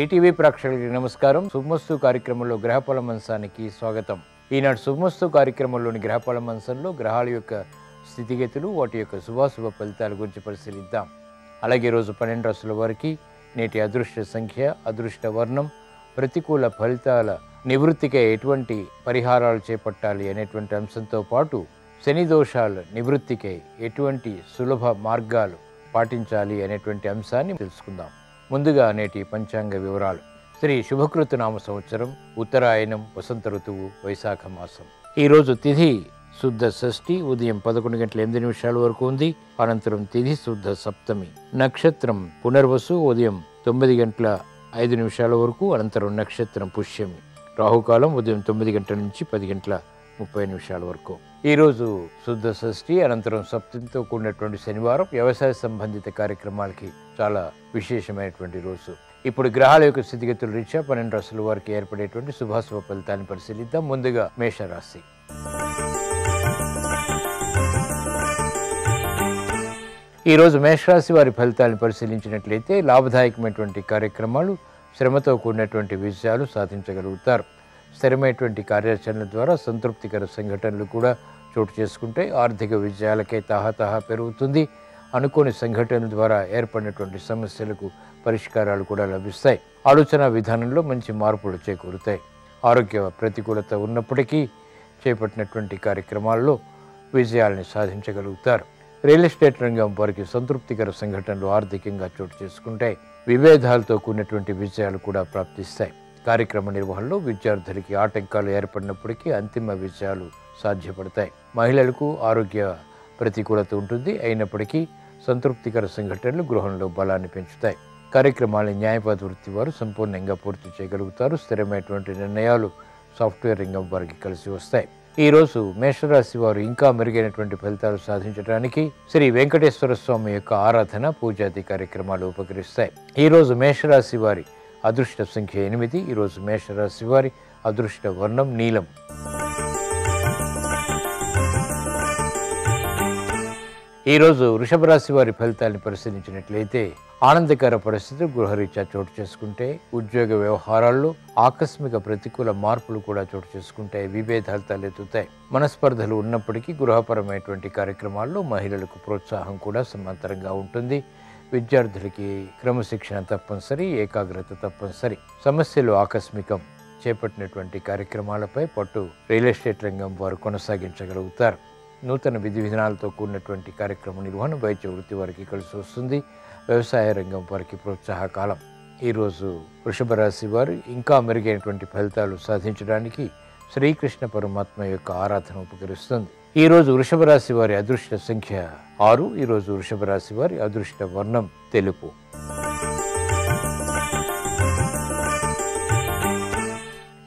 ATV ప్రేక్షకులకి నమస్కారం. శుభమస్తు కార్యక్రమంలో గ్రహఫల మంచానికి స్వాగతం. ఈనాడు శుభమస్తు కార్యక్రమంలోని గ్రహఫల మంచంలో గ్రహాల యొక్క స్థితిగతులు వాటి యొక్క శుభాశుభ ఫలితాల గురించి పరిశీలిద్దాం. అలాగే రోజు పన్నెండు రాసుల వారికి నేటి అదృష్ట సంఖ్య అదృష్ట వర్ణం ప్రతికూల ఫలితాల నివృత్తికై ఎటువంటి పరిహారాలు చేపట్టాలి అనేటువంటి అంశంతో పాటు శని దోషాల నివృత్తికై ఎటువంటి సులభ మార్గాలు పాటించాలి అనేటువంటి అంశాన్ని తెలుసుకుందాం. ముందుగా నేటి పంచాంగ వివరాలు. శ్రీ శుభకృతు నామ సంవత్సరం ఉత్తరాయణం వసంత ఋతువు వైశాఖ మాసం. ఈరోజు తిథి శుద్ధ షష్ఠి ఉదయం పదకొండు గంటల ఎనిమిది నిమిషాల వరకు ఉంది. అనంతరం తిథి శుద్ధ సప్తమి. నక్షత్రం పునర్వసు ఉదయం తొమ్మిది గంటల ఐదు నిమిషాల వరకు అనంతరం నక్షత్రం పుష్యమి. రాహుకాలం ఉదయం తొమ్మిది గంటల నుంచి పది గంటల ముప్పై నిమిషాల వరకు. ఈరోజు శుద్ధ షష్ఠి అనంతరం సప్తమితో కూడినటువంటి శనివారం వ్యవసాయ సంబంధిత కార్యక్రమాలకి చాలా విశేషమైనటువంటి రోజు. ఇప్పుడు గ్రహాల యొక్క స్థితిగతుల రీత్యా పన్నెండు రాశుల వారికి ఏర్పడేటువంటి శుభాశుభ ఫలితాన్ని పరిశీలిద్దాం. ముందుగా మేషరాశి. ఈరోజు మేషరాశి వారి ఫలితాలను పరిశీలించినట్లయితే లాభదాయకమైనటువంటి కార్యక్రమాలు శ్రమతో కూడినటువంటి విజయాలు సాధించగలుగుతారు. స్థిరమైనటువంటి కార్యాచరణ ద్వారా సంతృప్తికర సంఘటనలు కూడా చోటు చేసుకుంటే ఆర్థిక విజయాలకే తహతహా పెరుగుతుంది. అనుకోని సంఘటనల ద్వారా ఏర్పడినటువంటి సమస్యలకు పరిష్కారాలు కూడా లభిస్తాయి. ఆలోచన విధానంలో మంచి మార్పులు చేకూరుతాయి. ఆరోగ్య ప్రతికూలత ఉన్నప్పటికీ చేపట్టినటువంటి కార్యక్రమాల్లో విజయాల్ని సాధించగలుగుతారు. రియల్ ఎస్టేట్ రంగం వారికి సంతృప్తికర సంఘటనలు ఆర్థికంగా చోటు చేసుకుంటాయి. విభేదాలతో కూడినటువంటి విజయాలు కూడా ప్రాప్తిస్తాయి. కార్యక్రమ నిర్వహణలో విద్యార్థులకి ఆటంకాలు ఏర్పడినప్పటికీ అంతిమ విజయాలు సాధ్యపడతాయి. మహిళలకు ఆరోగ్య ప్రతికూలత ఉంటుంది. అయినప్పటికీ సంతృప్తికర సంఘటనలు గృహంలో బలాన్ని పెంచుతాయి. కార్యక్రమాలను న్యాయవాద వృత్తి వారు సంపూర్ణంగా పూర్తి చేయగలుగుతారు. స్థిరమైనటువంటి నిర్ణయాలు సాఫ్ట్వేర్ రంగం వారికి కలిసి వస్తాయి. ఈ రోజు మేషరాశి వారు ఇంకా మెరుగైనటువంటి ఫలితాలు సాధించడానికి శ్రీ వెంకటేశ్వర స్వామి యొక్క ఆరాధన పూజాది కార్యక్రమాలు ఉపకరిస్తాయి. ఈ రోజు మేషరాశి వారి అదృష్ట సంఖ్య ఎనిమిది. ఈ రోజు మేషరాశి వారి అదృష్ట వర్ణం నీలం. ఈరోజు వృషభ రాశి వారి ఫలితాన్ని పరిశీలించినట్లయితే ఆనందకర పరిస్థితి గృహరీత్యా చోటు చేసుకుంటే ఉద్యోగ వ్యవహారాల్లో ఆకస్మిక ప్రతికూల మార్పులు కూడా చోటు చేసుకుంటాయి విభేదాలు తలెత్తుతాయి. మనస్పర్ధలు ఉన్నప్పటికీ గృహపరమైనటువంటి కార్యక్రమాల్లో మహిళలకు ప్రోత్సాహం కూడా సమాంతరంగా ఉంటుంది. విద్యార్థులకి క్రమశిక్షణ తప్పనిసరి ఏకాగ్రత తప్పనిసరి. సమస్యలు ఆకస్మికం చేపట్టినటువంటి కార్యక్రమాలపై పట్టు రియల్ ఎస్టేట్ రంగం వారు కొనసాగించగలుగుతారు. నూతన విధి విధానాలతో కూడినటువంటి కార్యక్రమ నిర్వహణ వైద్య వృత్తి వారికి కలిసి వస్తుంది. వ్యవసాయ రంగం వారికి ప్రోత్సాహకాలం ఈరోజు వృషభ రాశి వారు ఇంకా మెరుగైనటువంటి ఫలితాలు సాధించడానికి శ్రీకృష్ణ పరమాత్మ యొక్క ఆరాధన ఉపకరిస్తుంది. ఈ రోజు వృషభ రాశి వారి అదృష్ట సంఖ్య ఆరు. ఈరోజు వృషభ రాశి వారి అదృష్ట వర్ణం తెలుపు.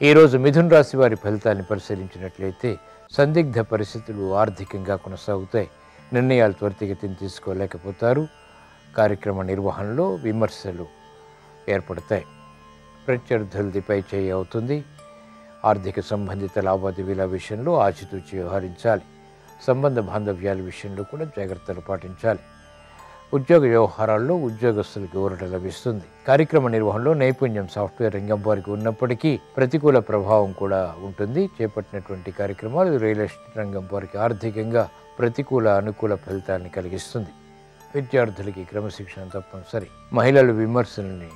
ఈరోజు మిథున్ రాశి వారి ఫలితాన్ని పరిశీలించినట్లయితే సందిగ్ధ పరిస్థితులు ఆర్థికంగా కొనసాగుతాయి. నిర్ణయాలు త్వరితగతిని తీసుకోలేకపోతారు. కార్యక్రమ నిర్వహణలో విమర్శలు ఏర్పడతాయి. ప్రత్యర్థులది పై చేయి అవుతుంది. ఆర్థిక సంబంధిత లావాదేవీల విషయంలో ఆచితూచి వ్యవహరించాలి. సంబంధ బాంధవ్యాల విషయంలో కూడా జాగ్రత్తలు పాటించాలి. ఉద్యోగ వ్యవహారాల్లో ఉద్యోగస్తులకు ఊరట లభిస్తుంది. కార్యక్రమ నిర్వహణలో నైపుణ్యం సాఫ్ట్వేర్ రంగం వారికి ఉన్నప్పటికీ ప్రతికూల ప్రభావం కూడా ఉంటుంది. చేపట్టినటువంటి కార్యక్రమాలు రియల్ ఎస్టేట్ రంగం వారికి ఆర్థికంగా ప్రతికూల అనుకూల ఫలితాన్ని కలిగిస్తుంది. విద్యార్థులకి క్రమశిక్షణ తప్పనిసరి. మహిళలు విమర్శల్ని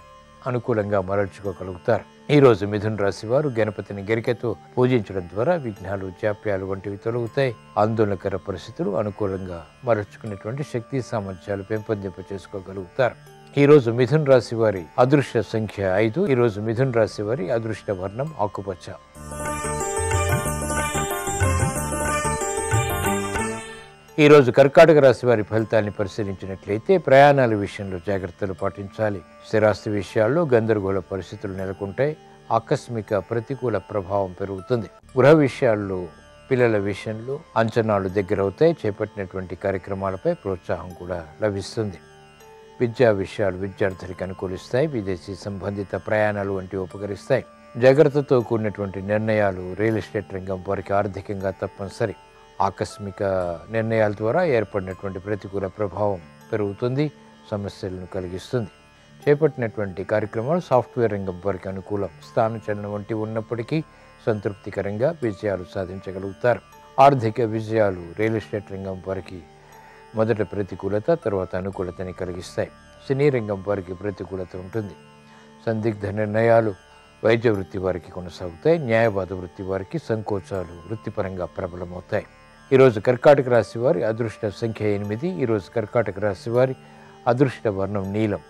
అనుకూలంగా మరల్చుకోగలుగుతారు ఈ రోజు మిథున్ రాశి వారు గణపతిని గరికతో పూజించడం ద్వారా విఘ్నాలు జాప్యాలు వంటివి తొలగుతాయి. ఆందోళనకర పరిస్థితులు అనుకూలంగా మరచుకునేటువంటి శక్తి సామర్థ్యాలు పెంపొందింప చేసుకోగలుగుతారు ఈరోజు మిథున్ రాశి వారి అదృష్ట సంఖ్య ఐదు. ఈ రోజు మిథున్ రాశి వారి అదృష్ట వర్ణం ఆకుపచ్చ. ఈరోజు కర్కాటక రాశి వారి ఫలితాన్ని పరిశీలించినట్లయితే ప్రయాణాల విషయంలో జాగ్రత్తలు పాటించాలి. స్థిరాస్తి విషయాల్లో గందరగోళ పరిస్థితులు నెలకొంటాయి. ఆకస్మిక ప్రతికూల ప్రభావం పెరుగుతుంది. గృహ విషయాల్లో పిల్లల విషయంలో అంచనాలు దగ్గరవుతాయి. చేపట్టినటువంటి కార్యక్రమాలపై ప్రోత్సాహం కూడా లభిస్తుంది. విద్యా విషయాలు విద్యార్థులకు అనుకూలిస్తాయి. విదేశీ సంబంధిత ప్రయాణాలు వంటివి ఉపకరిస్తాయి. జాగ్రత్తతో కూడినటువంటి నిర్ణయాలు రియల్ ఎస్టేట్ రంగం వారికి ఆర్థికంగా తప్పనిసరి. ఆకస్మిక నిర్ణయాల ద్వారా ఏర్పడినటువంటి ప్రతికూల ప్రభావం పెరుగుతుంది సమస్యలను కలిగిస్తుంది. చేపట్టినటువంటి కార్యక్రమాలు సాఫ్ట్వేర్ రంగం వారికి అనుకూలం స్థానచలనం వంటి ఉన్నప్పటికీ సంతృప్తికరంగా విజయాలు సాధించగలుగుతారు. ఆర్థిక విజయాలు రియల్ ఎస్టేట్ రంగం వారికి మొదట ప్రతికూలత తర్వాత అనుకూలతని కలిగిస్తాయి. సినీ రంగం వారికి ప్రతికూలత ఉంటుంది. సందిగ్ధ నిర్ణయాలు వైద్య వృత్తి వారికి కొనసాగుతాయి. న్యాయవాద వృత్తి వారికి సంకోచాలు వృత్తిపరంగా ప్రబలమవుతాయి. ఈరోజు కర్కాటక రాశి వారి అదృష్ట సంఖ్య ఎనిమిది. ఈరోజు కర్కాటక రాశి వారి అదృష్ట వర్ణం నీలం.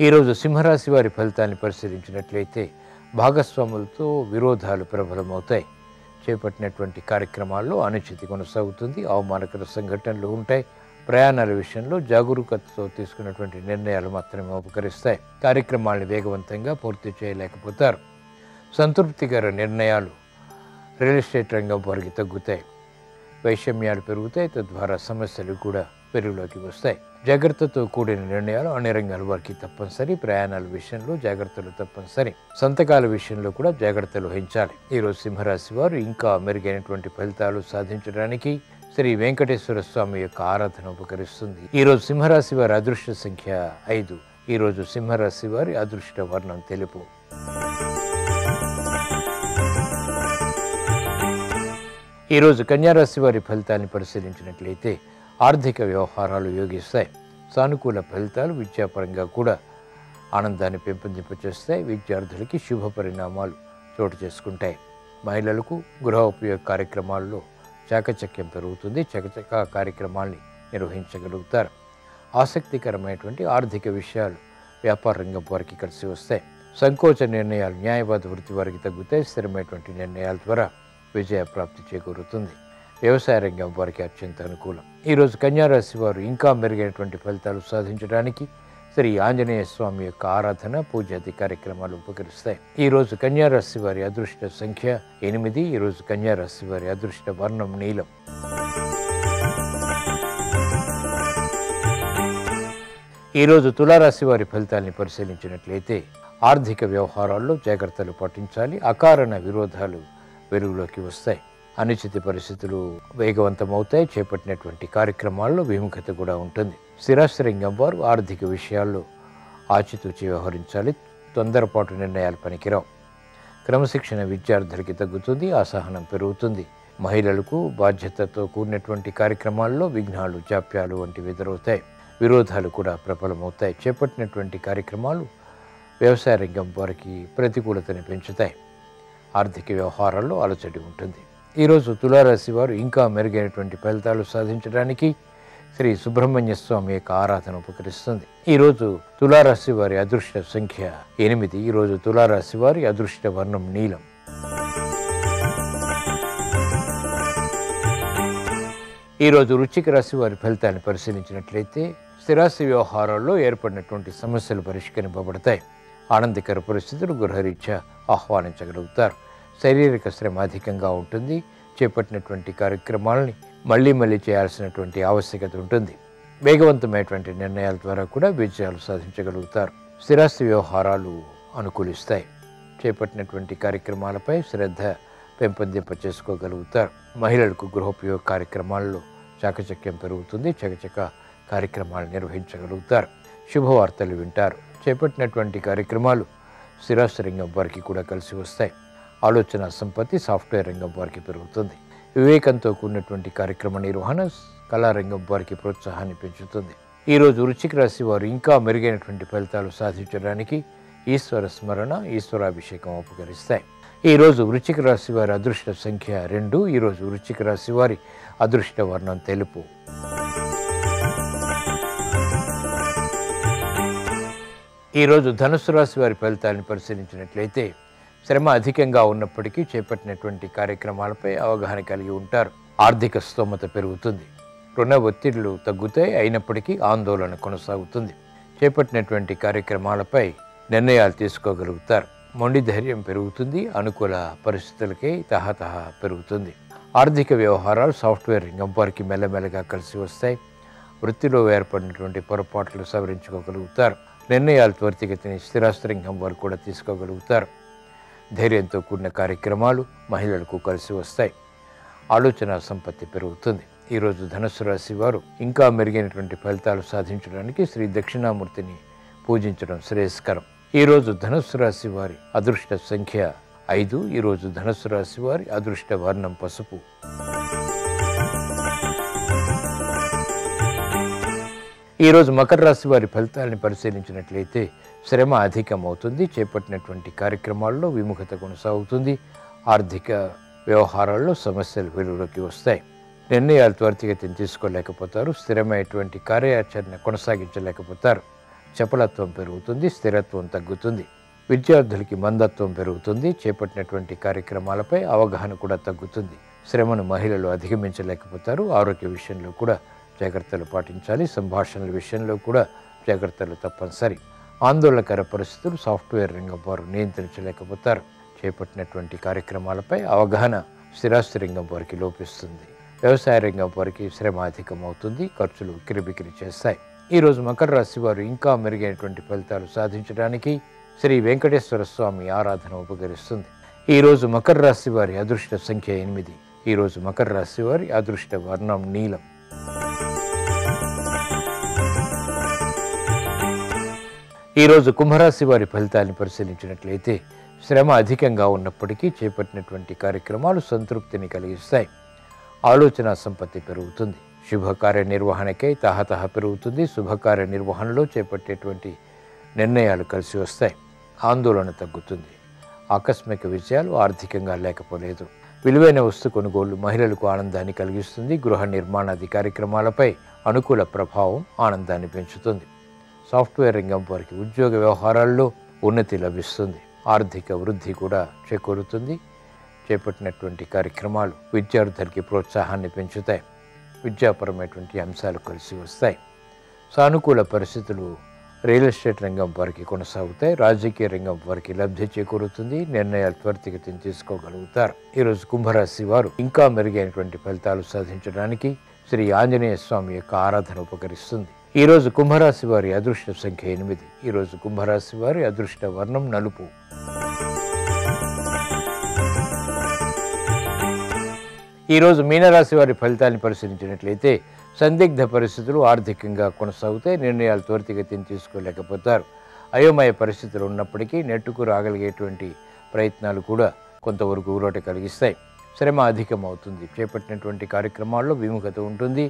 ఈరోజు సింహరాశి వారి ఫలితాన్ని పరిశీలించినట్లయితే భాగస్వాములతో విరోధాలు ప్రబలమవుతాయి. చేపట్టినటువంటి కార్యక్రమాల్లో అనుచితి కొనసాగుతుంది. అవమానకర సంఘటనలు ఉంటాయి. ప్రయాణాల విషయంలో జాగరూకతతో తీసుకున్నటువంటి నిర్ణయాలు మాత్రమే ఉపకరిస్తాయి. కార్యక్రమాలను వేగవంతంగా పూర్తి చేయలేకపోతారు. సంతృప్తికర నిర్ణయాలు రియల్ ఎస్టేట్ రంగం వారికి తగ్గుతాయి. వైషమ్యాలు పెరుగుతాయి. తద్వారా సమస్యలు కూడా పెరుగులోకి వస్తాయి. జాగ్రత్తతో కూడిన నిర్ణయాలు అన్ని రంగాల వారికి తప్పనిసరి. ప్రయాణాల విషయంలో జాగ్రత్తలు తప్పనిసరి. సంతకాల విషయంలో కూడా జాగ్రత్తలు వహించాలి. ఈరోజు సింహరాశి వారు ఇంకా మెరుగైనటువంటి ఫలితాలు సాధించడానికి శ్రీ వెంకటేశ్వర స్వామి యొక్క ఆరాధన ఉపకరిస్తుంది. ఈరోజు సింహరాశి వారి అదృష్ట సంఖ్య ఐదు. ఈరోజు సింహరాశి వారి అదృష్ట వర్ణం తెలుపు. ఈరోజు కన్యారాశి వారి ఫలితాన్ని పరిశీలించినట్లయితే ఆర్థిక వ్యవహారాలు యోగిస్తాయి. సానుకూల ఫలితాలు విద్యాపరంగా కూడా ఆనందాన్ని పెంపొందింపచేస్తాయి. విద్యార్థులకి శుభ పరిణామాలు చోటు చేసుకుంటాయి. మహిళలకు గృహ ఉపయోగ కార్యక్రమాల్లో చాకచక్యం పెరుగుతుంది. చకచక కార్యక్రమాల్ని నిర్వహించగలుగుతారు. ఆసక్తికరమైనటువంటి ఆర్థిక విషయాలు వ్యాపార రంగం వారికి కలిసి వస్తాయి. సంకోచ నిర్ణయాలు న్యాయవాద వృత్తి వారికి తగ్గుతాయి. స్థిరమైనటువంటి నిర్ణయాల ద్వారా విజయ ప్రాప్తి చేకూరుతుంది. వ్యవసాయ రంగం వారికి అత్యంత అనుకూలం. ఈరోజు కన్యారాశి వారు ఇంకా మెరుగైనటువంటి ఫలితాలు సాధించడానికి శ్రీ ఆంజనేయ స్వామి యొక్క ఆరాధన పూజాది కార్యక్రమాలు ఉపకరిస్తాయి. ఈరోజు కన్యారాశి వారి అదృష్ట సంఖ్య ఎనిమిది. ఈరోజు కన్యారాశి వారి అదృష్ట వర్ణం నీలం. ఈరోజు తులారాశి వారి ఫలితాల్ని పరిశీలించినట్లయితే ఆర్థిక వ్యవహారాల్లో జాగ్రత్తలు పాటించాలి. అకారణ విరోధాలు వెలుగులోకి వస్తాయి. అనిశ్చిత పరిస్థితులు వేగవంతమవుతాయి. చేపట్టినటువంటి కార్యక్రమాల్లో విముఖత కూడా ఉంటుంది. స్థిరాస్తి రంగం వారు ఆర్థిక విషయాల్లో ఆచితూచి వ్యవహరించాలి. తొందరపాటు నిర్ణయాలు పనికిరావు. క్రమశిక్షణ విద్యార్థులకి తగ్గుతుంది. అసహనం పెరుగుతుంది. మహిళలకు బాధ్యతతో కూడినటువంటి కార్యక్రమాల్లో విఘ్నాలు జాప్యాలు వంటివి ఎదురవుతాయి. విరోధాలు కూడా ప్రబలమవుతాయి. చేపట్టినటువంటి కార్యక్రమాలు వ్యవసాయ రంగం వారికి ప్రతికూలతని పెంచుతాయి. ఆర్థిక వ్యవహారాల్లో అలచడి ఉంటుంది. ఈరోజు తులారాశి వారు ఇంకా మెరుగైనటువంటి ఫలితాలు సాధించడానికి శ్రీ సుబ్రహ్మణ్య స్వామి యొక్క ఆరాధన ఉపకరిస్తుంది. ఈరోజు తులారాశి వారి అదృష్ట సంఖ్య ఎనిమిది. ఈరోజు తులారాశి వారి అదృష్ట వర్ణం నీలం. ఈరోజు రుచిక రాశి వారి ఫలితాన్ని పరిశీలించినట్లయితే స్థిరాస్తి వ్యవహారాల్లో ఏర్పడినటువంటి సమస్యలు పరిష్కరింపబడతాయి. ఆనందకర పరిస్థితులు గృహరీత్యా ఆహ్వానించగలుగుతారు. శారీరక శ్రమ అధికంగా ఉంటుంది. చేపట్టినటువంటి కార్యక్రమాలని మళ్ళీ మళ్ళీ చేయాల్సినటువంటి ఆవశ్యకత ఉంటుంది. వేగవంతమైనటువంటి నిర్ణయాల ద్వారా కూడా విజయాలు సాధించగలుగుతారు. స్థిరాస్తి వ్యవహారాలు అనుకూలిస్తాయి. చేపట్టినటువంటి కార్యక్రమాలపై శ్రద్ధ పెంపొందింప చేసుకోగలుగుతారు మహిళలకు గృహోపయోగ కార్యక్రమాల్లో చాకచక్యం పెరుగుతుంది. చకచక కార్యక్రమాలు నిర్వహించగలుగుతారు. శుభవార్తలు వింటారు. చేపట్టినటువంటి కార్యక్రమాలు స్థిరాస్తి రంగం వారికి కూడా కలిసి వస్తాయి. ఆలోచన సంపత్తి సాఫ్ట్వేర్ రంగం వారికి పెరుగుతుంది. వివేకంతో కూడినటువంటి కార్యక్రమ నిర్వహణ కళారంగం వారికి ప్రోత్సాహాన్ని పెంచుతుంది. ఈరోజు వృశ్చిక రాశి వారు ఇంకా మెరుగైనటువంటి ఫలితాలు సాధించడానికి ఈశ్వర స్మరణ ఈశ్వరాభిషేకం ఉపకరిస్తాయి. ఈరోజు వృశ్చిక రాశి వారి అదృష్ట సంఖ్య రెండు ఈరోజు వృశ్చిక రాశి వారి అదృష్ట వర్ణం తెలుపు. ఈరోజు ధనుసు రాశి వారి ఫలితాలను పరిశీలించినట్లయితే శ్రమ అధికంగా ఉన్నప్పటికీ చేపట్టినటువంటి కార్యక్రమాలపై అవగాహన కలిగి ఉంటారు. ఆర్థిక స్తోమత పెరుగుతుంది. రుణ ఒత్తిళ్ళు తగ్గుతాయి. అయినప్పటికీ ఆందోళన కొనసాగుతుంది. చేపట్టినటువంటి కార్యక్రమాలపై నిర్ణయాలు తీసుకోగలుగుతారు. మొండి ధైర్యం పెరుగుతుంది. అనుకూల పరిస్థితులకే తహతహ పెరుగుతుంది. ఆర్థిక వ్యవహారాలు సాఫ్ట్వేర్ రంగం వారికి మెల్లమెల్లగా కలిసి వస్తాయి. వృత్తిలో ఏర్పడినటువంటి పొరపాట్లు సవరించుకోగలుగుతారు. నిర్ణయాలు త్వరితగతిని స్థిరాస్తి రంగం వారు కూడా తీసుకోగలుగుతారు. ధైర్యంతో కూడిన కార్యక్రమాలు మహిళలకు కలిసి వస్తాయి. ఆలోచన సంపత్తి పెరుగుతుంది. ఈరోజు ధనుసు రాశి వారు ఇంకా మెరుగైనటువంటి ఫలితాలు సాధించడానికి శ్రీ దక్షిణామూర్తిని పూజించడం శ్రేయస్కరం. ఈరోజు ధనుసు రాశి వారి అదృష్ట సంఖ్య ఐదు. ఈరోజు ధనుసు రాశి వారి అదృష్ట వర్ణం పసుపు. ఈరోజు మకర రాశి వారి ఫలితాలను పరిశీలించినట్లయితే శ్రమ అధికమవుతుంది చేపట్టినటువంటి కార్యక్రమాల్లో విముఖత కొనసాగుతుంది ఆర్థిక వ్యవహారాల్లో సమస్యలు వెలుగులోకి వస్తాయి. నిర్ణయాలు త్వరితగతిని తీసుకోలేకపోతారు స్థిరమైనటువంటి కార్యాచరణ కొనసాగించలేకపోతారు. చపలత్వం పెరుగుతుంది స్థిరత్వం తగ్గుతుంది. విద్యార్థులకి మందత్వం పెరుగుతుంది చేపట్టినటువంటి కార్యక్రమాలపై అవగాహన కూడా తగ్గుతుంది. శ్రమను మహిళలు అధిగమించలేకపోతారు ఆరోగ్య విషయంలో కూడా జాగ్రత్తలు పాటించాలి సంభాషణల విషయంలో కూడా జాగ్రత్తలు తప్పనిసరి. ఆందోళనకర పరిస్థితులు సాఫ్ట్వేర్ రంగం వారు నియంత్రించలేకపోతారు. చేపట్టినటువంటి కార్యక్రమాలపై అవగాహన స్థిరాస్తి రంగం వారికి లోపిస్తుంది. వ్యవసాయ రంగం వారికి శ్రమ అధికమవుతుంది. ఖర్చులు కిరిబికిరి చేస్తాయి. ఈరోజు మకర రాశి వారు ఇంకా మెరుగైనటువంటి ఫలితాలు సాధించడానికి శ్రీ వెంకటేశ్వర స్వామి ఆరాధన ఉపకరిస్తుంది. ఈరోజు మకర రాశి వారి అదృష్ట సంఖ్య ఎనిమిది. ఈరోజు మకర రాశి వారి అదృష్ట వర్ణం నీలం. ఈరోజు కుంభరాశి వారి ఫలితాన్ని పరిశీలించినట్లయితే శ్రమ అధికంగా ఉన్నప్పటికీ చేపట్టినటువంటి కార్యక్రమాలు సంతృప్తిని కలిగిస్తాయి. ఆలోచన సంపత్తి పెరుగుతుంది. శుభకార్య నిర్వహణకై తహతహ పెరుగుతుంది. శుభకార్య నిర్వహణలో చేపట్టేటువంటి నిర్ణయాలు కలిసి వస్తాయి. ఆందోళన తగ్గుతుంది. ఆకస్మిక విజయాలు ఆర్థికంగా లేకపోలేదు. విలువైన వస్తు కొనుగోళ్ళు మహిళలకు ఆనందాన్ని కలిగిస్తుంది. గృహ నిర్మాణాది కార్యక్రమాలపై అనుకూల ప్రభావం ఆనందాన్ని పెంచుతుంది. సాఫ్ట్వేర్ రంగం వారికి ఉద్యోగ వ్యవహారాల్లో ఉన్నతి లభిస్తుంది. ఆర్థిక వృద్ధి కూడా చేకూరుతుంది. చేపట్టినటువంటి కార్యక్రమాలు విద్యార్థులకి ప్రోత్సాహాన్ని పెంచుతాయి. విద్యాపరమైనటువంటి అంశాలు కలిసి వస్తాయి. సానుకూల పరిస్థితులు రియల్ ఎస్టేట్ రంగం వారికి కొనసాగుతాయి. రాజకీయ రంగం వారికి లబ్ధి చేకూరుతుంది. నిర్ణయాలు త్వరితగతిని తీసుకోగలుగుతారు. ఈరోజు కుంభరాశి వారు ఇంకా మెరుగైనటువంటి ఫలితాలు సాధించడానికి శ్రీ ఆంజనేయ స్వామి యొక్క ఆరాధన ఉపకరిస్తుంది. ఈరోజు కుంభరాశి వారి అదృష్ట సంఖ్య ఎనిమిది. ఈరోజు కుంభరాశి వారి అదృష్ట వర్ణం నలుపు. ఈరోజు మీనరాశి వారి ఫలితాన్ని పరిశీలించినట్లయితే సందిగ్ధ పరిస్థితులు ఆర్థికంగా కొనసాగుతాయి నిర్ణయాలు త్వరితగతిని తీసుకోలేకపోతారు. అయోమయ పరిస్థితులు ఉన్నప్పటికీ నెట్టుకు రాగలిగేటువంటి ప్రయత్నాలు కూడా కొంతవరకు ఊరట కలిగిస్తాయి. శ్రమ అధికమవుతుంది. చేపట్టినటువంటి కార్యక్రమాల్లో విముఖత ఉంటుంది.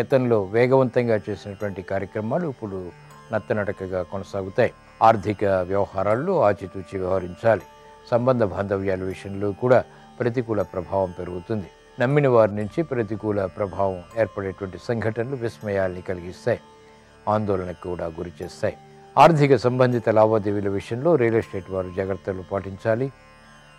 గతంలో వేగవంతంగా చేసినటువంటి కార్యక్రమాలు ఇప్పుడు నత్తనడకగా కొనసాగుతాయి. ఆర్థిక వ్యవహారాల్లో ఆచితూచి వ్యవహరించాలి. సంబంధ బాంధవ్యాల విషయంలో కూడా ప్రతికూల ప్రభావం పెరుగుతుంది. నమ్మిన వారి నుంచి ప్రతికూల ప్రభావం ఏర్పడేటువంటి సంఘటనలు విస్మయాల్ని కలిగిస్తాయి. ఆందోళనకు కూడా గురి చేస్తాయి. ఆర్థిక సంబంధిత లావాదేవీల విషయంలో రియల్ ఎస్టేట్ వారు జాగ్రత్తలు పాటించాలి.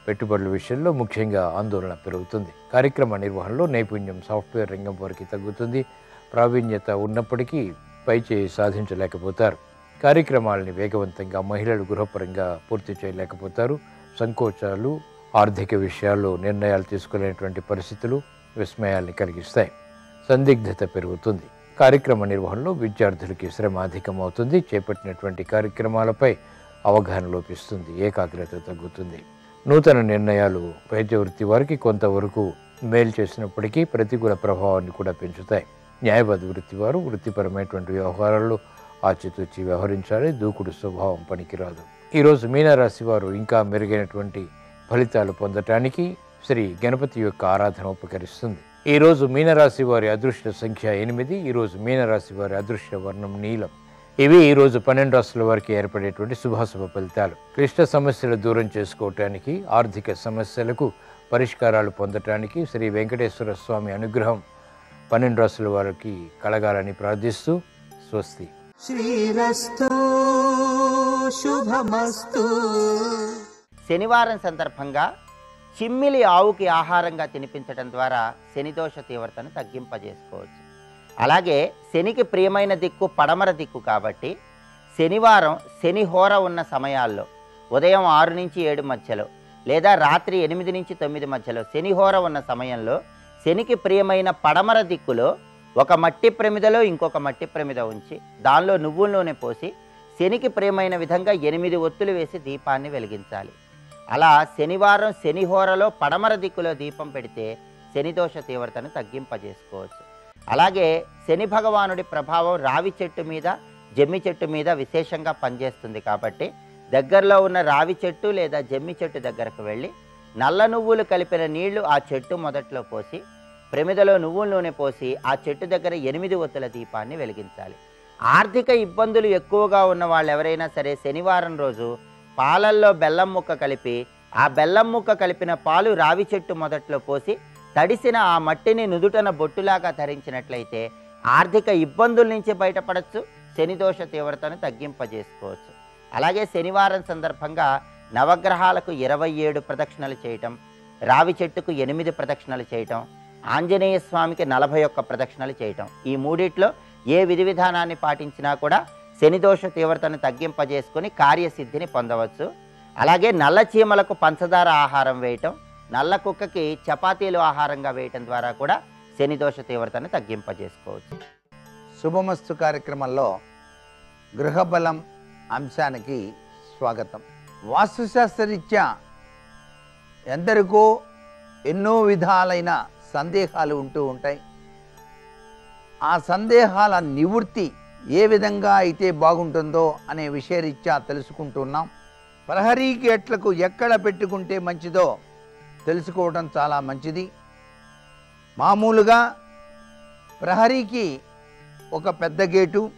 పెట్టుబడుల విషయంలో ముఖ్యంగా ఆందోళన పెరుగుతుంది. కార్యక్రమ నిర్వహణలో నైపుణ్యం సాఫ్ట్వేర్ రంగం వారికి తగ్గుతుంది. ప్రావీణ్యత ఉన్నప్పటికీ పైచేయి సాధించలేకపోతారు. కార్యక్రమాలని వేగవంతంగా మహిళలు గృహపరంగా పూర్తి చేయలేకపోతారు. సంకోచాలు ఆర్థిక విషయాల్లో నిర్ణయాలు తీసుకునేటువంటి పరిస్థితులు విస్మయాల్ని కలిగిస్తాయి. సందిగ్ధత పెరుగుతుంది. కార్యక్రమ నిర్వహణలో విద్యార్థులకి శ్రమ అధికమవుతుంది. చేపట్టినటువంటి కార్యక్రమాలపై అవగాహన లోపిస్తుంది. ఏకాగ్రత తగ్గుతుంది. నూతన నిర్ణయాలు వైద్య వృత్తి వారికి కొంతవరకు మేలు చేసినప్పటికీ ప్రతికూల ప్రభావాన్ని కూడా పెంచుతాయి. న్యాయవాద వృత్తి వారు వృత్తిపరమైనటువంటి వ్యవహారాల్లో ఆచితూచి వ్యవహరించాలి దూకుడు స్వభావం పనికిరాదు. ఈరోజు మీనరాశి వారు ఇంకా మెరుగైనటువంటి ఫలితాలు పొందటానికి శ్రీ గణపతి యొక్క ఆరాధన ఉపకరిస్తుంది. ఈరోజు మీనరాశి వారి అదృష్ట సంఖ్య ఎనిమిది ఈరోజు మీనరాశి వారి అదృష్ట వర్ణం నీలం. ఇవి ఈరోజు పన్నెండు రాష్ట్రాల వారికి ఏర్పడేటువంటి శుభాశుభ ఫలితాలు. క్లిష్ట సమస్యలు దూరం చేసుకోవటానికి ఆర్థిక సమస్యలకు పరిష్కారాలు పొందటానికి శ్రీ వెంకటేశ్వర స్వామి అనుగ్రహం పన్నెండు రాసుల వారికి కలగాలని ప్రార్థిస్తూ స్వస్తి. శ్రీరస్తు శుభమస్తు. శనివారం సందర్భంగా చిమ్మిలి ఆవుకి ఆహారంగా తినిపించడం ద్వారా శనిదోష తీవ్రతను తగ్గింపజేసుకోవచ్చు. అలాగే శనికి ప్రియమైన దిక్కు పడమర దిక్కు కాబట్టి శనివారం శని హోర ఉన్న సమయాల్లో ఉదయం ఆరు నుంచి ఏడు మధ్యలో లేదా రాత్రి ఎనిమిది నుంచి తొమ్మిది మధ్యలో శని హోర ఉన్న సమయంలో శనికి ప్రియమైన పడమర దిక్కులో ఒక మట్టి ప్రమిదలో ఇంకొక మట్టి ప్రమిద ఉంచి దానిలో నువ్వుల నూనె పోసి శనికి ప్రియమైన విధంగా ఎనిమిది ఒత్తులు వేసి దీపాన్ని వెలిగించాలి. అలా శనివారం శనిహోరలో పడమర దిక్కులో దీపం పెడితే శనిదోష తీవ్రతను తగ్గింపజేసుకోవచ్చు. అలాగే శని భగవానుడి ప్రభావం రావి చెట్టు మీద జమ్మి చెట్టు మీద విశేషంగా పనిచేస్తుంది కాబట్టి దగ్గరలో ఉన్న రావి చెట్టు లేదా జమ్మి చెట్టు దగ్గరకు వెళ్ళి నల్ల నువ్వులు కలిపిన నీళ్ళు ఆ చెట్టు మొదట్లో పోసి ప్రమిదలో నువ్వుల నూనె పోసి ఆ చెట్టు దగ్గర ఎనిమిది ఒత్తుల దీపాన్ని వెలిగించాలి. ఆర్థిక ఇబ్బందులు ఎక్కువగా ఉన్న వాళ్ళు ఎవరైనా సరే శనివారం రోజు పాలల్లో బెల్లం ముక్క కలిపి ఆ బెల్లం ముక్క కలిపిన పాలు రావి చెట్టు మొదట్లో పోసి తడిసిన ఆ మట్టిని నుదుటన బొట్టులాగా ధరించినట్లయితే ఆర్థిక ఇబ్బందుల నుంచి బయటపడచ్చు శని దోష తీవ్రతను తగ్గింపజేసుకోవచ్చు. అలాగే శనివారం సందర్భంగా నవగ్రహాలకు ఇరవై ఏడు ప్రదక్షిణలు చేయటం రావి చెట్టుకు ఎనిమిది ప్రదక్షిణలు చేయటం ఆంజనేయ స్వామికి నలభై ఒక్క ప్రదక్షిణలు చేయటం. ఈ మూడిట్లో ఏ విధి విధానాన్ని పాటించినా కూడా శనిదోష తీవ్రతను తగ్గింపజేసుకొని కార్యసిద్ధిని పొందవచ్చు. అలాగే నల్ల చీమలకు పంచదార ఆహారం వేయటం నల్ల కుక్కకి చపాతీలు ఆహారంగా వేయటం ద్వారా కూడా శనిదోష తీవ్రతను తగ్గింపజేసుకోవచ్చు. శుభమస్తు కార్యక్రమంలో గృహబలం అంశానికి స్వాగతం. వాస్తుశాస్త్రరీత్యా ఎందరికో ఎన్నో విధాలైన సందేహాలు ఉంటూ ఉంటాయి. ఆ సందేహాల నివృత్తి ఏ విధంగా అయితే బాగుంటుందో అనే విషయరీత్యా తెలుసుకుంటున్నాం. ప్రహరీ గేట్లకు ఎక్కడ పెట్టుకుంటే మంచిదో తెలుసుకోవడం చాలా మంచిది. మామూలుగా ప్రహరీకి ఒక పెద్ద గేటు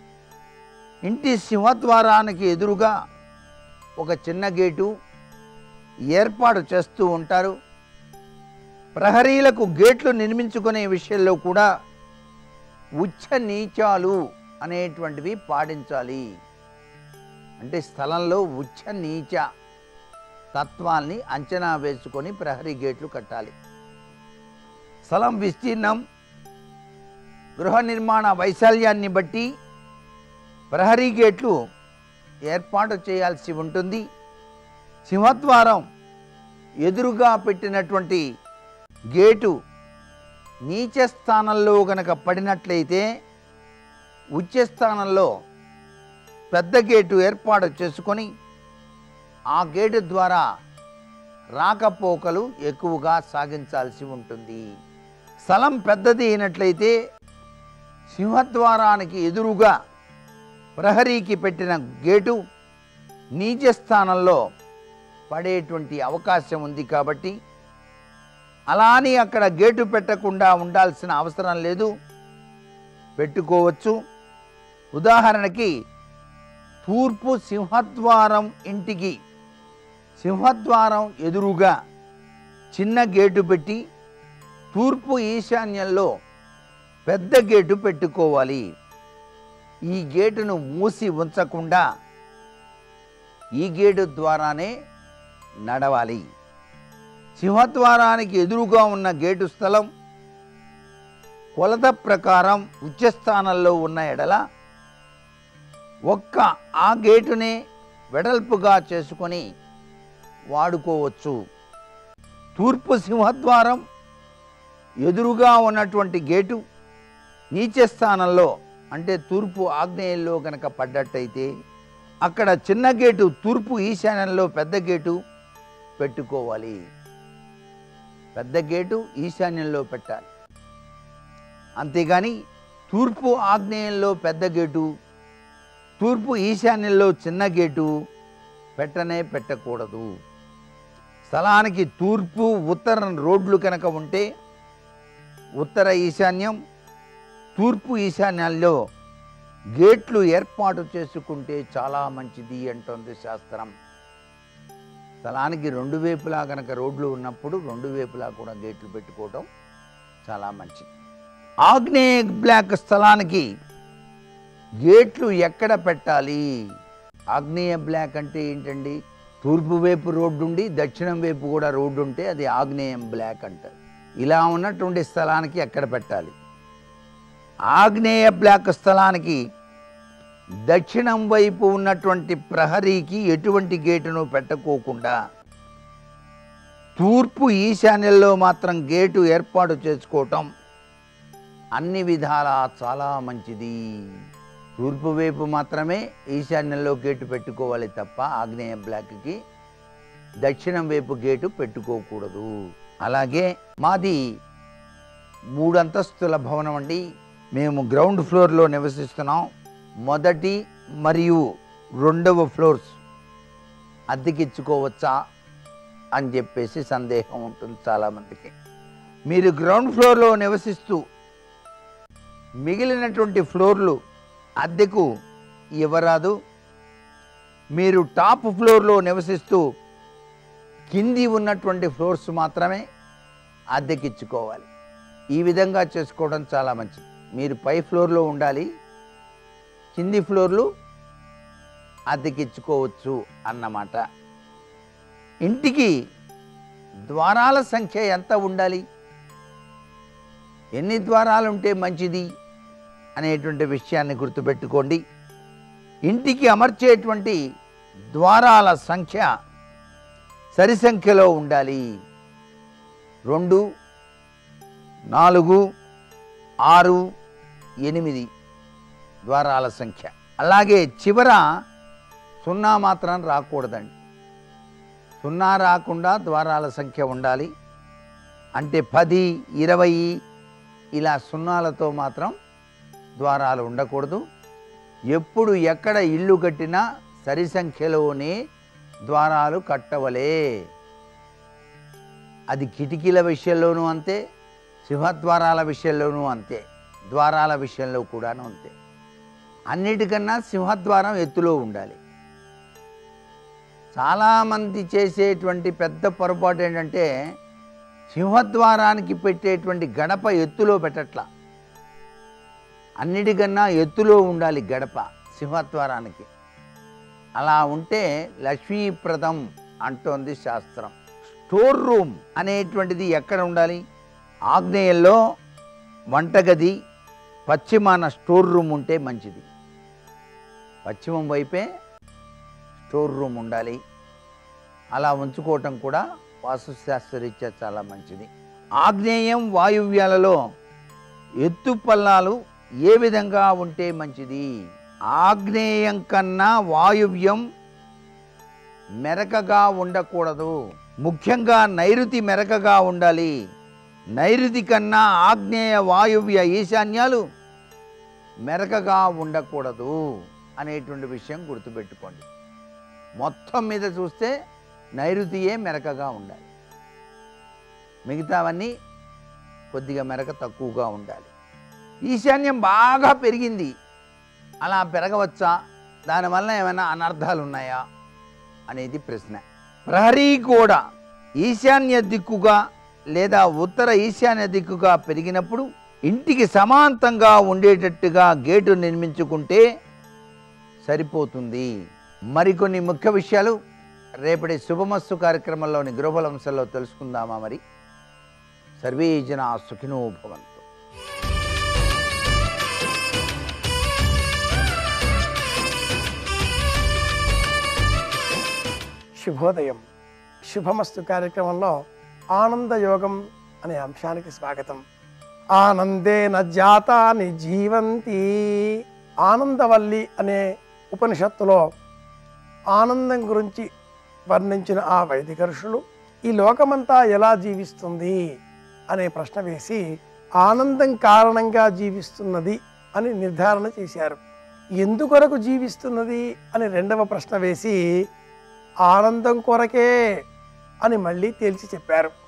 ఇంటి సింహద్వారానికి ఎదురుగా ఒక చిన్న గేటు ఏర్పాటు చేస్తూ ఉంటారు. ప్రహరీలకు గేట్లు నిర్మించుకునే విషయంలో కూడా ఉచ్చ నీచాలు అనేటువంటివి పాటించాలి. అంటే స్థలంలో ఉచ్చ నీచ తత్వాల్ని అంచనా వేసుకొని ప్రహరీ గేట్లు కట్టాలి. స్థలం విస్తీర్ణం గృహ నిర్మాణ వైశాల్యాన్ని బట్టి ప్రహరీ గేట్లు ఏర్పాటు చేయాల్సి ఉంటుంది. సింహద్వారం ఎదురుగా పెట్టినటువంటి గేటు నీచ స్థానంలో గనక పడినట్లయితే ఉచ్చ స్థానంలో పెద్ద గేటు ఏర్పాటు చేసుకొని ఆ గేటు ద్వారా రాకపోకలు ఎక్కువగా సాగించాల్సి ఉంటుంది. స్థలం పెద్దది అయినట్లయితే సింహద్వారానికి ఎదురుగా ప్రహరీకి పెట్టిన గేటు నీచ స్థానంలో పడేటువంటి అవకాశం ఉంది కాబట్టి అలానే అక్కడ గేటు పెట్టకుండా ఉండాల్సిన అవసరం లేదు. పెట్టుకోవచ్చు. ఉదాహరణకి తూర్పు సింహద్వారం ఇంటికి సింహద్వారం ఎదురుగా చిన్న గేటు పెట్టి తూర్పు ఈశాన్యంలో పెద్ద గేటు పెట్టుకోవాలి. ఈ గేటును మూసి ఉంచకుండా ఈ గేటు ద్వారానే నడవాలి. సింహద్వారానికి ఎదురుగా ఉన్న గేటు స్థలం కొలత ప్రకారం ఉచ్చస్థానంలో ఉన్న ఎడల ఒక్క ఆ గేటునే వెడల్పుగా చేసుకొని వాడుకోవచ్చు. తూర్పు సింహద్వారం ఎదురుగా ఉన్నటువంటి గేటు నీచ స్థానంలో అంటే తూర్పు ఆగ్నేయంలో కనుక పడ్డట్టయితే అక్కడ చిన్న గేటు తూర్పు ఈశాన్యంలో పెద్ద గేటు పెట్టుకోవాలి. పెద్ద గేటు ఈశాన్యంలో పెట్టాలి. అంతేగాని తూర్పు ఆగ్నేయంలో పెద్ద గేటు తూర్పు ఈశాన్యంలో చిన్న గేటు పెట్టనే పెట్టకూడదు. స్థలానికి తూర్పు ఉత్తరం రోడ్లు కనుక ఉంటే ఉత్తర ఈశాన్యం తూర్పు ఈశాన్యాల్లో గేట్లు ఏర్పాటు చేసుకుంటే చాలా మంచిది అంటోంది శాస్త్రం. స్థలానికి రెండు వైపులా కనుక రోడ్లు ఉన్నప్పుడు రెండు వైపులా కూడా గేట్లు పెట్టుకోవడం చాలా మంచిది. ఆగ్నేయ బ్లాక్ స్థలానికి గేట్లు ఎక్కడ పెట్టాలి? ఆగ్నేయ బ్లాక్ అంటే ఏంటండి? తూర్పు వైపు రోడ్డు ఉండి దక్షిణం వైపు కూడా రోడ్డు ఉంటే అది ఆగ్నేయం బ్లాక్ అంటారు. ఇలా ఉన్నటువంటి స్థలానికి ఎక్కడ పెట్టాలి? ఆగ్నేయ బ్లాక్ స్థలానికి దక్షిణం వైపు ఉన్నటువంటి ప్రహరీకి ఎటువంటి గేటును పెట్టకోకుండా తూర్పు ఈశాన్యంలో మాత్రం గేటు ఏర్పాటు చేసుకోవటం అన్ని విధాలా చాలా మంచిది. తూర్పు వైపు మాత్రమే ఈశాన్యంలో గేటు పెట్టుకోవాలి తప్ప ఆగ్నేయ బ్లాక్కి దక్షిణం వైపు గేటు పెట్టుకోకూడదు. అలాగే మాది మూడంతస్తుల భవనం అండి. మేము గ్రౌండ్ ఫ్లోర్లో నివసిస్తున్నాం. మొదటి మరియు రెండవ ఫ్లోర్స్ అద్దెకిచ్చుకోవచ్చా అని చెప్పేసి సందేహం ఉంటుంది చాలామందికి. మీరు గ్రౌండ్ ఫ్లోర్లో నివసిస్తూ మిగిలినటువంటి ఫ్లోర్లు అద్దెకు ఇవ్వరాదు. మీరు టాప్ ఫ్లోర్లో నివసిస్తూ కింది ఉన్నటువంటి ఫ్లోర్స్ మాత్రమే అద్దెకిచ్చుకోవాలి. ఈ విధంగా చేసుకోవడం చాలా మంచిది. మీరు పై ఫ్లోర్లో ఉండాలి కింది ఫ్లోర్లు అద్దెకిచ్చుకోవచ్చు అన్నమాట. ఇంటికి ద్వారాల సంఖ్య ఎంత ఉండాలి? ఎన్ని ద్వారాలు ఉంటే మంచిది అనేటువంటి విషయాన్ని గుర్తుపెట్టుకోండి. ఇంటికి అమర్చేటువంటి ద్వారాల సంఖ్య సరి సంఖ్యలో ఉండాలి. రెండు నాలుగు ఆరు ఎనిమిది ద్వారాల సంఖ్య. అలాగే చివర సున్నా మాత్రం రాకూడదండి. సున్నా రాకుండా ద్వారాల సంఖ్య ఉండాలి. అంటే పది ఇరవై ఇలా సున్నాలతో మాత్రం ద్వారాలు ఉండకూడదు. ఎప్పుడు ఎక్కడ ఇల్లు కట్టినా సరి సంఖ్యలోనే ద్వారాలు కట్టవలే. అది కిటికీల విషయంలోనూ అంతే సింహద్వారాల విషయంలోనూ అంతే. ద్వారాల విషయంలో కూడాను అంతే. అన్నిటికన్నా సింహద్వారం ఎత్తులో ఉండాలి. చాలామంది చేసేటువంటి పెద్ద పొరపాటు ఏంటంటే సింహద్వారానికి పెట్టేటువంటి గడప ఎత్తులో పెట్టట్లా. అన్నిటికన్నా ఎత్తులో ఉండాలి గడప సింహద్వారానికి. అలా ఉంటే లక్ష్మీప్రదం అంటోంది శాస్త్రం. స్టోర్ రూమ్ అనేటువంటిది ఎక్కడ ఉండాలి? ఆగ్నేయంలో వంటగది పశ్చిమాన స్టోర్ రూమ్ ఉంటే మంచిది. పశ్చిమం వైపే స్టోర్ రూమ్ ఉండాలి. అలా ఉంచుకోవటం కూడా వాస్తుశాస్త్రరీత్యా చాలా మంచిది. ఆగ్నేయం వాయువ్యాలలో ఎత్తు పల్లాలు ఏ విధంగా ఉంటే మంచిది? ఆగ్నేయం కన్నా వాయువ్యం మెరకగా ఉండకూడదు. ముఖ్యంగా నైరుతి మెరకగా ఉండాలి. నైరుతి కన్నా ఆగ్నేయ వాయువ్య ఈశాన్యాలు మెరకగా ఉండకూడదు అనేటువంటి విషయం గుర్తుపెట్టుకోండి. మొత్తం మీద చూస్తే నైరుతియే మెరకగా ఉండాలి. మిగతావన్నీ కొద్దిగా మెరక తక్కువగా ఉండాలి. ఈశాన్యం బాగా పెరిగింది. అలా పెరగవచ్చా? దానివల్ల ఏమైనా అనర్థాలు ఉన్నాయా అనేది ప్రశ్న. ప్రహరీ కూడా ఈశాన్య దిక్కుగా లేదా ఉత్తర ఈశాన్య దిక్కుగా పెరిగినప్పుడు ఇంటికి సమాంతంగా ఉండేటట్టుగా గేటు నిర్మించుకుంటే సరిపోతుంది. మరికొన్ని ముఖ్య విషయాలు రేపటి శుభమస్తు కార్యక్రమంలోని గృహలంశంలో తెలుసుకుందామా మరి? సర్వే జన సుఖినో భవంతు. శుభోదయం. శుభమస్తు కార్యక్రమంలో ఆనంద యోగం అనే అంశానికి స్వాగతం. ఆనందేన జాతాని జీవంతి. ఆనందవల్లి అనే ఉపనిషత్తులో ఆనందం గురించి వర్ణించిన ఆ వైదిక ఋషులు ఈ లోకమంతా ఎలా జీవిస్తుంది అనే ప్రశ్న వేసి ఆనందం కారణంగా జీవిస్తున్నది అని నిర్ధారణ చేశారు. ఎందుకొరకు జీవిస్తున్నది అని రెండవ ప్రశ్న వేసి ఆనందం కొరకే అని మళ్ళీ తేల్చి చెప్పారు.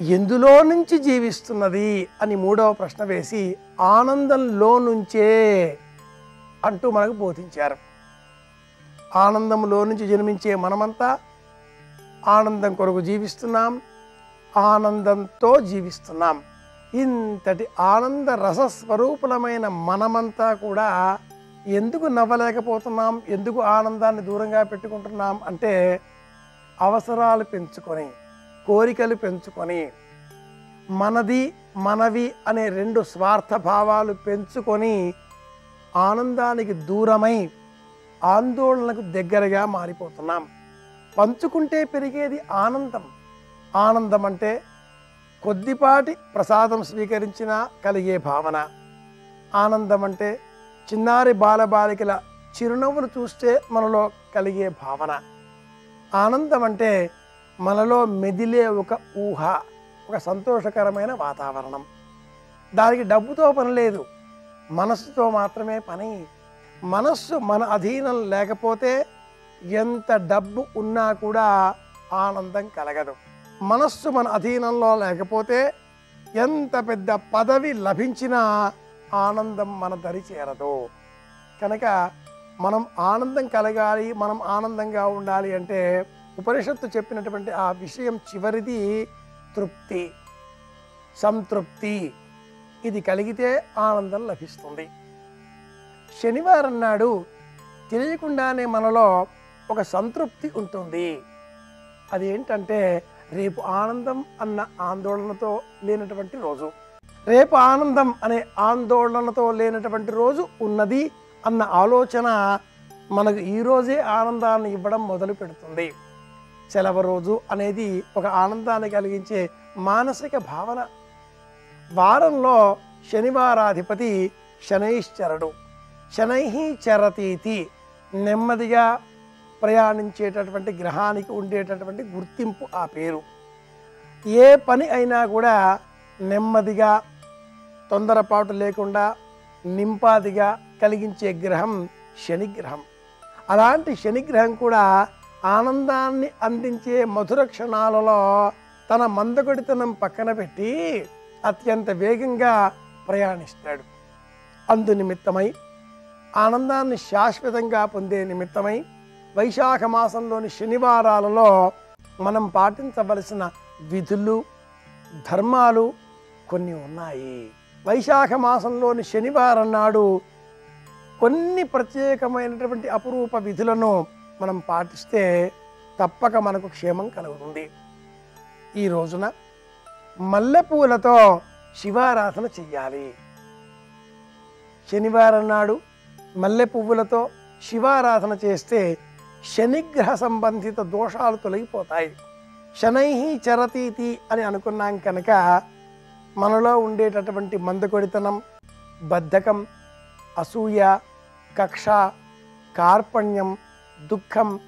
ఎందులో నుంచి జీవిస్తున్నది అని మూడవ ప్రశ్న వేసి ఆనందంలో నుంచే అంటూ మనకు బోధించారు. ఆనందంలో నుంచి జన్మించే మనమంతా ఆనందం కొరకు జీవిస్తున్నాం ఆనందంతో జీవిస్తున్నాం. ఇంతటి ఆనంద రసస్వరూపులమైన మనమంతా కూడా ఎందుకు నవ్వలేకపోతున్నాం ఎందుకు ఆనందాన్ని దూరంగా పెట్టుకుంటున్నాం అంటే అవసరాలు పెంచుకొని కోరికలు పెంచుకొని మనది మనవి అనే రెండు స్వార్థ భావాలు పెంచుకొని ఆనందానికి దూరమై ఆందోళనకు దగ్గరగా మారిపోతున్నాం. పంచుకుంటే పెరిగేది ఆనందం. ఆనందం అంటే కొద్దిపాటి ప్రసాదం స్వీకరించినా కలిగే భావన. ఆనందం అంటే చిన్నారి బాలబాలికల చిరునవ్వులు చూస్తే మనలో కలిగే భావన. ఆనందం అంటే మనలో మెదిలే ఒక ఊహ ఒక సంతోషకరమైన వాతావరణం. దానికి డబ్బుతో పని లేదు మనస్సుతో మాత్రమే పని. మనస్సు మన అధీనం లేకపోతే ఎంత డబ్బు ఉన్నా కూడా ఆనందం కలగదు. మనస్సు మన అధీనంలో లేకపోతే ఎంత పెద్ద పదవి లభించినా ఆనందం మన దరి చేరదు. కనుక మనం ఆనందం కలగాలి మనం ఆనందంగా ఉండాలి అంటే ఉపనిషత్తు చెప్పినటువంటి ఆ విషయం చివరిది తృప్తి సంతృప్తి. ఇది కలిగితే ఆనందం లభిస్తుంది. శనివారం నాడు తెలియకుండానే మనలో ఒక సంతృప్తి ఉంటుంది. అదేంటంటే రేపు ఆనందం అన్న ఆందోళనతో లేనటువంటి రోజు. రేపు ఆనందం అనే ఆందోళనతో లేనటువంటి రోజు ఉన్నది అన్న ఆలోచన మనకు ఈరోజే ఆనందాన్ని ఇవ్వడం మొదలు పెడుతుంది సెలవు రోజు అనేది ఒక ఆనందాన్ని కలిగించే మానసిక భావన. వారంలో శనివారాధిపతి శనైశ్చరుడు. శనై చరతీతి. నెమ్మదిగా ప్రయాణించేటటువంటి గ్రహానికి ఉండేటటువంటి గుర్తింపు ఆ పేరు. ఏ పని అయినా కూడా నెమ్మదిగా తొందరపాటు లేకుండా నింపాదిగా కలిగించే గ్రహం శనిగ్రహం. అలాంటి శనిగ్రహం కూడా ఆనందాన్ని అందించే మధుర క్షణాలలో తన మందగొడితనం పక్కన పెట్టి అత్యంత వేగంగా ప్రయాణిస్తాడు. అందు నిమిత్తమై ఆనందాన్ని శాశ్వతంగా పొందే నిమిత్తమై వైశాఖ మాసంలోని శనివారాలలో మనం పాటించవలసిన విధులు ధర్మాలు కొన్ని ఉన్నాయి. వైశాఖ మాసంలోని శనివారం నాడు కొన్ని ప్రత్యేకమైనటువంటి అపురూప విధులను మనం పాటిస్తే తప్పక మనకు క్షేమం కలుగుతుంది. ఈ రోజున మల్లెపూలతో శివారాధన చెయ్యాలి. శనివారం నాడు మల్లె పువ్వులతో శివారాధన చేస్తే శనిగ్రహ సంబంధిత దోషాలు తొలగిపోతాయి. శనై చరతీతి అని అనుకున్నాం కనుక మనలో ఉండేటటువంటి మందకొడితనం బద్ధకం అసూయ కక్ష కార్పణ్యం దుఃఖం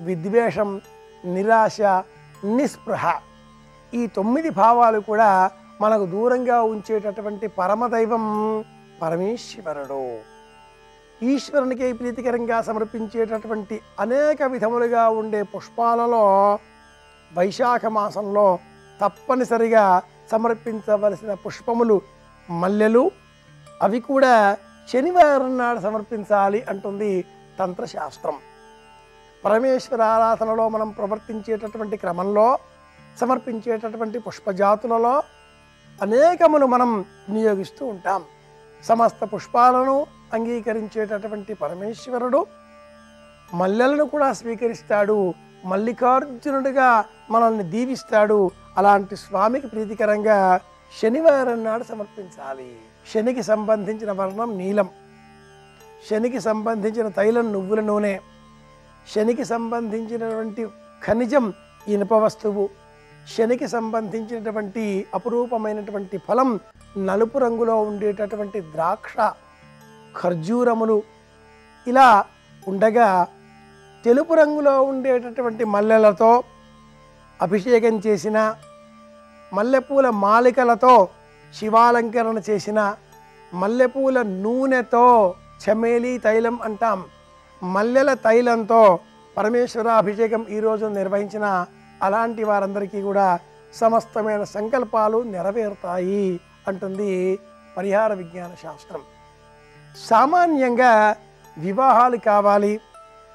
విద్వేషం నిరాశ నిస్పృహ ఈ తొమ్మిది భావాలు కూడా మనకు దూరంగా ఉంచేటటువంటి పరమదైవం పరమేశ్వరుడు. ఈశ్వరునికి ప్రీతికరంగా సమర్పించేటటువంటి అనేక విధములుగా ఉండే పుష్పాలలో వైశాఖ మాసంలో తప్పనిసరిగా సమర్పించవలసిన పుష్పములు మల్లెలు. అవి కూడా శనివారం నాడు సమర్పించాలి అంటుంది తంత్రశాస్త్రం. పరమేశ్వర ఆరాధనలో మనం ప్రవర్తించేటటువంటి క్రమంలో సమర్పించేటటువంటి పుష్పజాతులలో అనేకమును మనం వినియోగిస్తూ ఉంటాం. సమస్త పుష్పాలను అంగీకరించేటటువంటి పరమేశ్వరుడు మల్లెలను కూడా స్వీకరిస్తాడు. మల్లికార్జునుడిగా మనల్ని దీవిస్తాడు. అలాంటి స్వామికి ప్రీతికరంగా శనివారం నాడు సమర్పించాలి. శనికి సంబంధించిన వర్ణం నీలం. శనికి సంబంధించిన తైలం నువ్వుల నూనె. శనికి సంబంధించినటువంటి ఖనిజం ఇనుప వస్తువు శనికి సంబంధించినటువంటి అపురూపమైనటువంటి ఫలం నలుపు రంగులో ఉండేటటువంటి ద్రాక్ష ఖర్జూరములు ఇలా ఉండగా తెలుపు రంగులో ఉండేటటువంటి మల్లెలతో అభిషేకం చేసిన మల్లెపూల మాలికలతో శివాలంకరణ చేసిన మల్లెపూల నూనెతో చమేలి తైలం అంటాం. మల్లెల తైలంతో పరమేశ్వర అభిషేకం ఈరోజు నిర్వహించిన అలాంటి వారందరికీ కూడా సమస్తమైన సంకల్పాలు నెరవేరుతాయి అంటుంది పరిహార విజ్ఞాన శాస్త్రం. సామాన్యంగా వివాహాలు కావాలి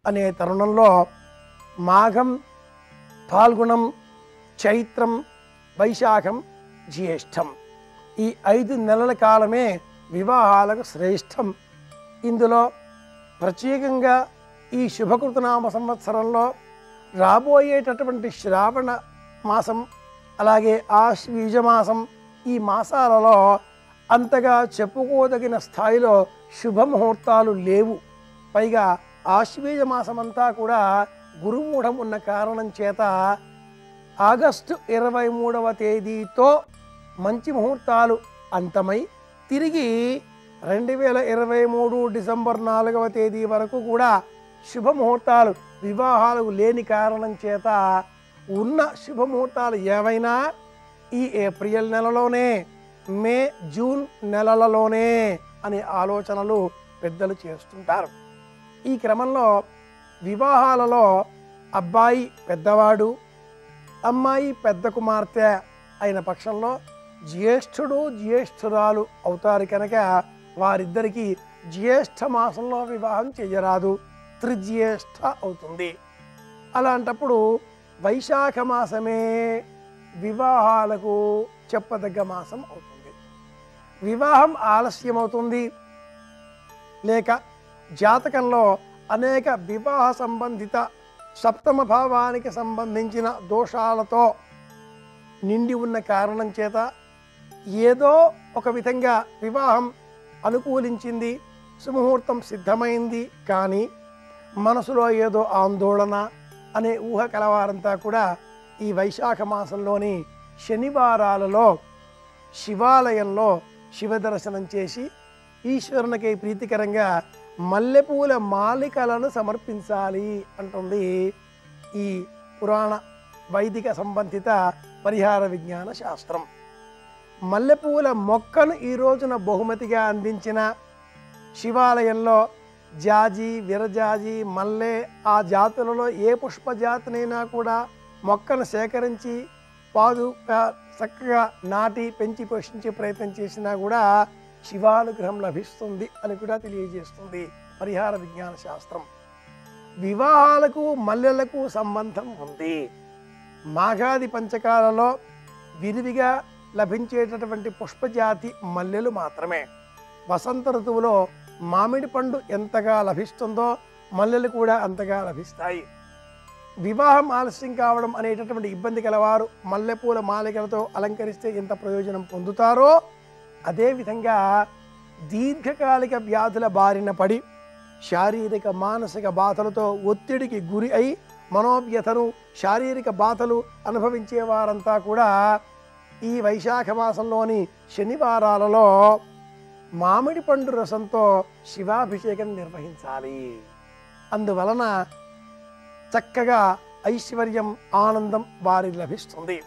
అనే తరుణంలో మాఘం పాల్గుణం చైత్రం వైశాఖం జ్యేష్టం ఈ ఐదు నెలల కాలమే వివాహాలకు శ్రేష్టం. ఇందులో ప్రత్యేకంగా ఈ శుభకృతనామ సంవత్సరంలో రాబోయేటటువంటి శ్రావణ మాసం అలాగే ఆశ్వీజ మాసం ఈ మాసాలలో అంతగా చెప్పుకోదగిన స్థాయిలో శుభముహూర్తాలు లేవు. పైగా ఆశ్వీజ మాసమంతా కూడా గురుమూఢం ఉన్న కారణం చేత ఆగస్టు ఇరవై మూడవ తేదీతో మంచి ముహూర్తాలు అంతమై తిరిగి రెండు వేల ఇరవై మూడు డిసెంబర్ నాలుగవ తేదీ వరకు కూడా శుభముహూర్తాలు వివాహాలు లేని కారణం చేత ఉన్న శుభముహూర్తాలు ఏవైనా ఈ ఏప్రిల్ నెలలోనే మే జూన్ నెలలలోనే అనే ఆలోచనలు పెద్దలు చేస్తుంటారు. ఈ క్రమంలో వివాహాలలో అబ్బాయి పెద్దవాడు అమ్మాయి పెద్ద కుమార్తె అయిన పక్షంలో జ్యేష్ఠుడు జ్యేష్ఠురాలు అవుతారు కనుక వారిద్దరికీ జ్యేష్ఠ మాసంలో వివాహం చేయరాదు త్రిజ్యేష్ఠ అవుతుంది. అలాంటప్పుడు వైశాఖ మాసమే వివాహాలకు చెప్పదగ్గ మాసం అవుతుంది. వివాహం ఆలస్యం అవుతుంది లేక జాతకంలో అనేక వివాహ సంబంధిత సప్తమ భావానికి సంబంధించిన దోషాలతో నిండి ఉన్న కారణం చేత ఏదో ఒక విధంగా వివాహం అనుకూలించింది. సుముహూర్తం సిద్ధమైంది. కానీ మనసులో ఏదో ఆందోళన అనే ఊహ కలవారంతా కూడా ఈ వైశాఖ మాసంలోని శనివారాలలో శివాలయంలో శివ దర్శనం చేసి ఈశ్వరునికి ప్రీతికరంగా మల్లెపూల మాలికలను సమర్పించాలి అంటుంది ఈ పురాణ వైదిక సంబంధిత పరిహార విజ్ఞాన శాస్త్రం. మల్లెపూల మొక్కను ఈ రోజున బహుమతిగా అందించిన శివాలయంలో జాజి విరజాజి మల్లె ఆ జాతులలో ఏ పుష్ప జాతినైనా కూడా మొక్కను సేకరించి పాదుగా చక్కగా నాటి పెంచి పోషించే ప్రయత్నం చేసినా కూడా శివానుగ్రహం లభిస్తుంది అని కూడా తెలియజేస్తుంది పరిహార విజ్ఞాన శాస్త్రం. వివాహాలకు మల్లెలకు సంబంధం ఉంది. మాఘాది పంచకాలలో విరివిగా లభించేటటువంటి పుష్పజాతి మల్లెలు మాత్రమే. వసంత ఋతువులో మామిడి పండు ఎంతగా లభిస్తుందో మల్లెలు కూడా అంతగా లభిస్తాయి. వివాహం ఆలస్యం కావడం అనేటటువంటి ఇబ్బంది కలవారు మల్లెపూల మాలికలతో అలంకరిస్తే ఎంత ప్రయోజనం పొందుతారో అదేవిధంగా దీర్ఘకాలిక వ్యాధుల బారిన పడి శారీరక మానసిక బాధలతో ఒత్తిడికి గురి అయి మనోవ్యతను శారీరక బాధలు అనుభవించే వారంతా కూడా ఈ వైశాఖ మాసంలోని శనివారాలలో మామిడి పండు రసంతో శివాభిషేకం నిర్వహించాలి. అందువలన చక్కగా ఐశ్వర్యం ఆనందం వారి లభిస్తుంది.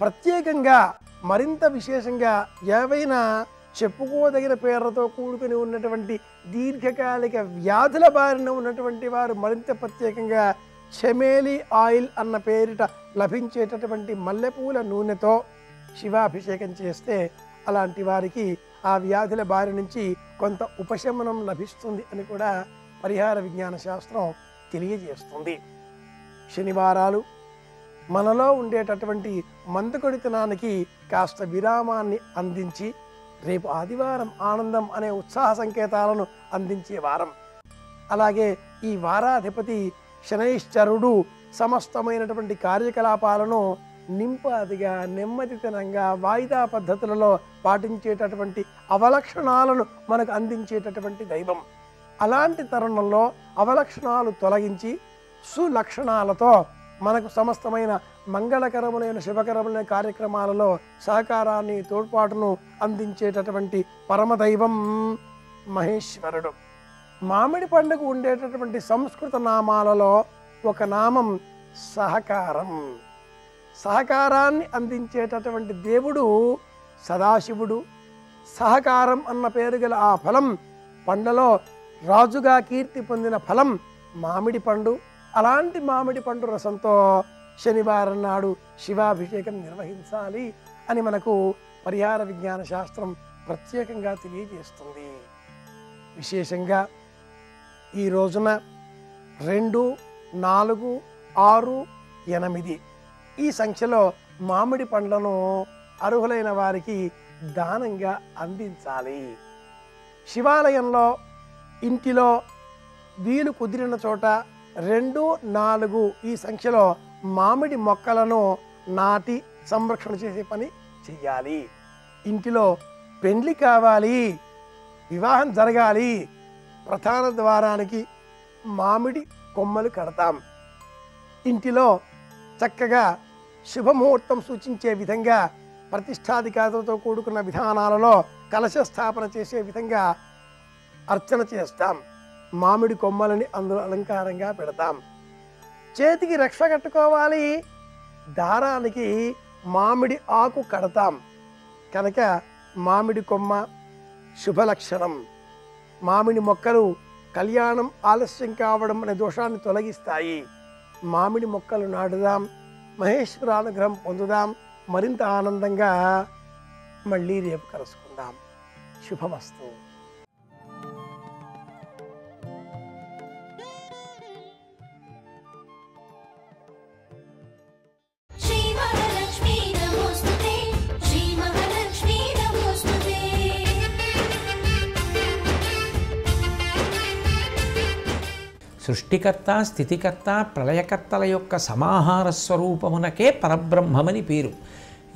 ప్రత్యేకంగా మరింత విశేషంగా ఏవైనా చెప్పుకోదగిన పేర్లతో కూడుకుని ఉన్నటువంటి దీర్ఘకాలిక వ్యాధుల బారిన ఉన్నటువంటి వారు మరింత ప్రత్యేకంగా చెమేలి ఆయిల్ అన్న పేరిట లభించేటటువంటి మల్లెపూల నూనెతో శివాభిషేకం చేస్తే అలాంటి వారికి ఆ వ్యాధుల బారి నుంచి కొంత ఉపశమనం లభిస్తుంది అని కూడా పరిహార విజ్ఞాన శాస్త్రం తెలియజేస్తుంది. శనివారాలు మనలో ఉండేటటువంటి మందుకొడితనానికి కాస్త విరామాన్ని అందించి రేపు ఆదివారం ఆనందం అనే ఉత్సాహ సంకేతాలను అందించే వారం. అలాగే ఈ వారాధిపతి శనైశ్చరుడు సమస్తమైనటువంటి కార్యకలాపాలను నింపాదిగా నెమ్మదితనంగా వాయిదా పద్ధతులలో పాటించేటటువంటి అవలక్షణాలను మనకు అందించేటటువంటి దైవం. అలాంటి తరుణంలో అవలక్షణాలు తొలగించి సులక్షణాలతో మనకు సమస్తమైన మంగళకరములైన శుభకరములైన కార్యక్రమాలలో సహకారాన్ని తోడ్పాటును అందించేటటువంటి పరమదైవం మహేశ్వరుడు. మామిడి పండుగ ఉండేటటువంటి సంస్కృత నామాలలో ఒక నామం సహకారం. సహకారాన్ని అందించేటటువంటి దేవుడు సదాశివుడు. సహకారం అన్న పేరు గల ఆ ఫలం పండ్లలో రాజుగా కీర్తి పొందిన ఫలం మామిడి పండు. అలాంటి మామిడి పండు రసంతో శనివారం నాడు శివాభిషేకం నిర్వహించాలి అని మనకు పరిహార విజ్ఞాన శాస్త్రం ప్రత్యేకంగా తెలియజేస్తుంది. విశేషంగా ఈ రోజున రెండు నాలుగు ఆరు ఎనిమిది ఈ సంఖ్యలో మామిడి పండ్లను అర్హులైన వారికి దానంగా అందించాలి. శివాలయంలో ఇంటిలో వీలు కుదిరిన చోట రెండు నాలుగు ఈ సంఖ్యలో మామిడి మొక్కలను నాటి సంరక్షణ చేసే పని చెయ్యాలి. ఇంటిలో పెండ్లి కావాలి వివాహం జరగాలి ప్రధాన ద్వారానికి మామిడి కొమ్మలు కడతాం. ఇంటిలో చక్కగా శుభముహూర్తం సూచించే విధంగా ప్రతిష్టాధికారులతో కూడుకున్న విధానాలలో కలశ స్థాపన చేసే విధంగా అర్చన చేస్తాం. మామిడి కొమ్మలని అందులో అలంకారంగా పెడతాం. చేతికి రక్ష కట్టుకోవాలి. దారానికి మామిడి ఆకు కడతాం. కనుక మామిడి కొమ్మ శుభలక్షణం. మామిడి మొక్కలు కళ్యాణం ఆలస్యం కావడం అనే దోషాన్ని తొలగిస్తాయి. మామిడి మొక్కలు నాటుదాం. మహేశ్వర అనుగ్రహం పొందుదాం. మరింత ఆనందంగా మళ్ళీ రేపు కలుసుకుందాం. శుభమస్తు. సృష్టికర్త స్థితికర్త ప్రళయకర్తల యొక్క సమాహార స్వరూపమునకే పరబ్రహ్మమని పేరు.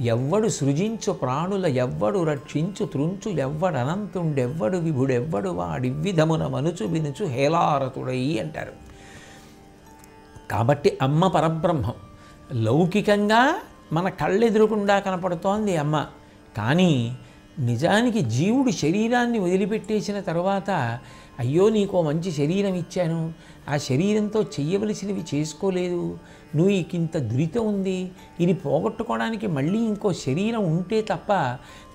ఎవ్వడు సృజించు ప్రాణుల ఎవ్వడు రక్షించు త్రుంచు ఎవ్వడనంతుండెవ్వడు విభుడెవ్వడు వాడివ్విధమున మనుచు వినుచు హేలారతుడై అంటారు. కాబట్టి అమ్మ పరబ్రహ్మం. లౌకికంగా మన కళ్ళెదురుకుండా కనపడుతోంది అమ్మ. కానీ నిజానికి జీవుడు శరీరాన్ని వదిలిపెట్టేసిన తర్వాత అయ్యో నీకో మంచి శరీరం ఇచ్చాను. ఆ శరీరంతో చేయవలసినవి చేసుకోలేదు. నువ్వు ఇంత దురిత ఉంది. ఇది పోగొట్టుకోవడానికి మళ్ళీ ఇంకో శరీరం ఉంటే తప్ప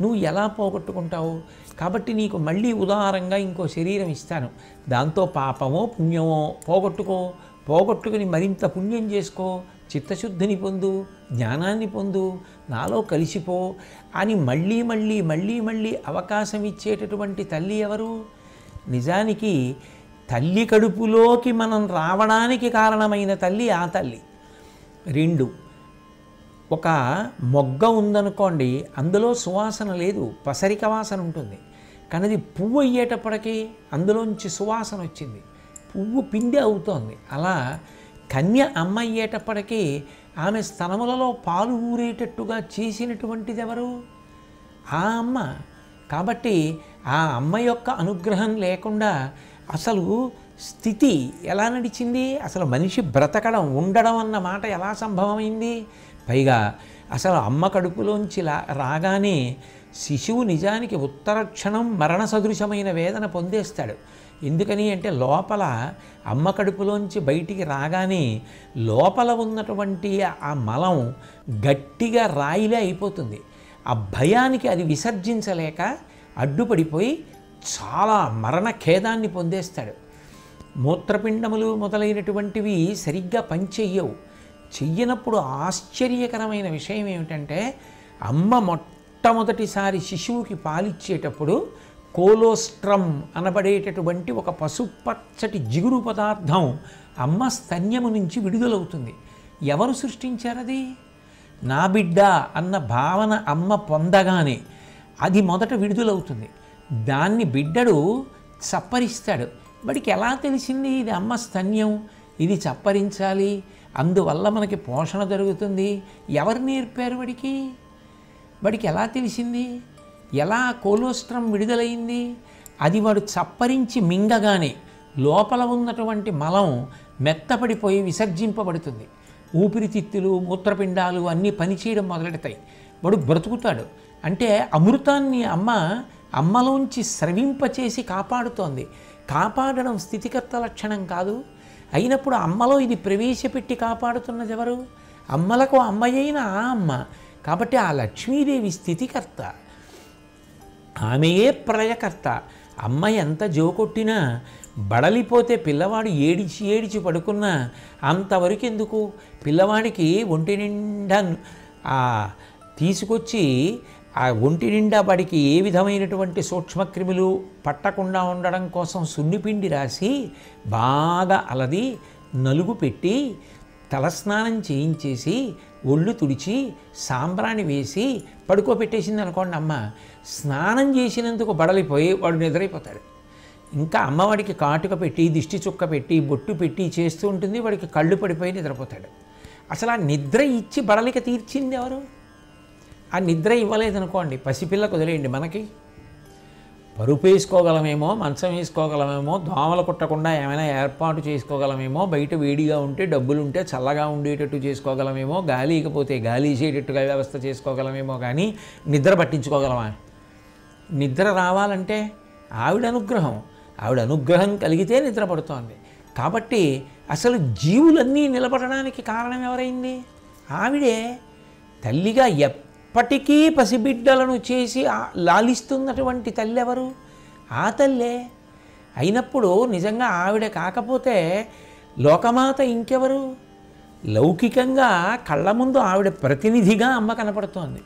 నువ్వు ఎలా పోగొట్టుకుంటావు? కాబట్టి నీకు మళ్ళీ ఉదారంగా ఇంకో శరీరం ఇస్తాను. దాంతో పాపమో పుణ్యమో పోగొట్టుకో. పోగొట్టుకుని మరింత పుణ్యం చేసుకో. చిత్తశుద్ధిని పొందు. జ్ఞానాన్ని పొందు. నాలో కలిసిపో. అని మళ్ళీ మళ్ళీ మళ్ళీ మళ్ళీ అవకాశం ఇచ్చేటటువంటి తల్లి ఎవరు? నిజానికి తల్లి కడుపులోకి మనం రావడానికి కారణమైన తల్లి ఆ తల్లి. రెండు ఒక మొగ్గ ఉందనుకోండి అందులో సువాసన లేదు పసరిక వాసన ఉంటుంది. కానీ అది పువ్వు అయ్యేటప్పటికీ అందులోంచి సువాసన వచ్చింది. పువ్వు పిండి అవుతోంది. అలా కన్య అమ్మ అయ్యేటప్పటికీ ఆమె స్తనములలో పాలు ఊరేటట్టుగా చేసినటువంటిది ఎవరు? ఆ అమ్మ. కాబట్టి ఆ అమ్మ యొక్క అనుగ్రహం లేకుండా అసలు స్థితి ఎలా నడిచింది? అసలు మనిషి బ్రతకడం ఉండడం అన్న మాట ఎలా సంభవమైంది? పైగా అసలు అమ్మ కడుపులోంచి లా రాగానే శిశువు నిజానికి ఉత్తర క్షణం మరణ సదృశమైన వేదన పొందేస్తాడు. ఎందుకని అంటే లోపల అమ్మ కడుపులోంచి బయటికి రాగానే లోపల ఉన్నటువంటి ఆ మలం గట్టిగా రాయిలే అయిపోతుంది. ఆ భయానికి అది విసర్జించలేక అడ్డుపడిపోయి చాలా మరణ ఖేదాన్ని పొందేస్తాడు. మూత్రపిండములు మొదలైనటువంటివి సరిగ్గా పనిచెయ్యవు. చెయ్యనప్పుడు ఆశ్చర్యకరమైన విషయం ఏమిటంటే అమ్మ మొట్టమొదటిసారి శిశువుకి పాలిచ్చేటప్పుడు కోలోస్ట్రమ్ అనబడేటటువంటి ఒక పసుపచ్చటి జిగురు పదార్థం అమ్మ స్తన్యము నుంచి విడుదలవుతుంది. ఎవరు సృష్టించారది? నా బిడ్డ అన్న భావన అమ్మ పొందగానే అది మొదట విడుదలవుతుంది. దాన్ని బిడ్డడు చప్పరిస్తాడు. వాడికి ఎలా తెలిసింది ఇది అమ్మ స్తన్యం? ఇది చప్పరించాలి. అందువల్ల మనకి పోషణ జరుగుతుంది. ఎవరు నేర్పారు వాడికి? వాడికి ఎలా తెలిసింది? ఎలా కోలోస్ట్రం విడుదలైంది? అది వాడు చప్పరించి మింగగానే లోపల ఉన్నటువంటి మలం మెత్తపడిపోయి విసర్జింపబడుతుంది. ఊపిరితిత్తులు మూత్రపిండాలు అన్నీ పనిచేయడం మొదలెడతాయి. వాడు బ్రతుకుతాడు. అంటే అమృతాన్ని అమ్మ అమ్మలోంచి స్రవింపచేసి కాపాడుతోంది. కాపాడడం స్థితికర్త లక్షణం కాదు. అయినప్పుడు అమ్మలో ఇది ప్రవేశపెట్టి కాపాడుతున్నది ఎవరు? అమ్మలకు అమ్మయైన ఆ అమ్మ. కాబట్టి ఆ లక్ష్మీదేవి స్థితికర్త. ఆమెయే ప్రళయకర్త. అమ్మ ఎంత జోకొట్టినా బడలిపోతే పిల్లవాడు ఏడిచి ఏడిచి పడుకున్నా అంతవరకు ఎందుకు పిల్లవాడికి ఒంటి నిండా తీసుకొచ్చి ఆ ఒంటి నిండా వాడికి ఏ విధమైనటువంటి సూక్ష్మక్రిములు పట్టకుండా ఉండడం కోసం సున్నిపిండి రాసి బాగా అలది నలుగు పెట్టి తలస్నానం చేయించేసి ఒళ్ళు తుడిచి సాంబ్రాణి వేసి పడుకోబెట్టేసింది అనుకోండి అమ్మ స్నానం చేసినందుకు బడలిపోయి వాడు నిద్రైపోతాడు. ఇంకా అమ్మవాడికి కాటుక పెట్టి దిష్టి చుక్క పెట్టి బొట్టు పెట్టి చేస్తూ ఉంటుంది వాడికి కళ్ళు పడిపోయి నిద్రపోతాడు. అసలు ఆ నిద్ర ఇచ్చి బడలిక తీర్చింది ఎవరు? ఆ నిద్ర ఇవ్వలేదనుకోండి పసిపిల్లకు వదిలేయండి మనకి. పరుపు వేసుకోగలమేమో మంచం వేసుకోగలమేమో దోమలు కుట్టకుండా ఏమైనా ఏర్పాటు చేసుకోగలమేమో బయట వేడిగా ఉంటే డబ్బులు ఉంటే చల్లగా ఉండేటట్టు చేసుకోగలమేమో గాలి ఇకపోతే గాలి ఇచ్చేటట్టుగా వ్యవస్థ చేసుకోగలమేమో కానీ నిద్ర పట్టించుకోగలమా? నిద్ర రావాలంటే ఆవిడ అనుగ్రహం. ఆవిడ అనుగ్రహం కలిగితే నిద్రపడుతోంది. కాబట్టి అసలు జీవులన్నీ నిలబడడానికి కారణం ఎవరైంది? ఆవిడే తల్లిగా ఎప్పటికీ పసిబిడ్డలను చేసి లాలిస్తున్నటువంటి తల్లి ఎవరు ఆ తల్లే. అయినప్పుడు నిజంగా ఆవిడ కాకపోతే లోకమాత ఇంకెవరు? లౌకికంగా కళ్ళ ముందు ఆవిడ ప్రతినిధిగా అమ్మ కనపడుతోంది.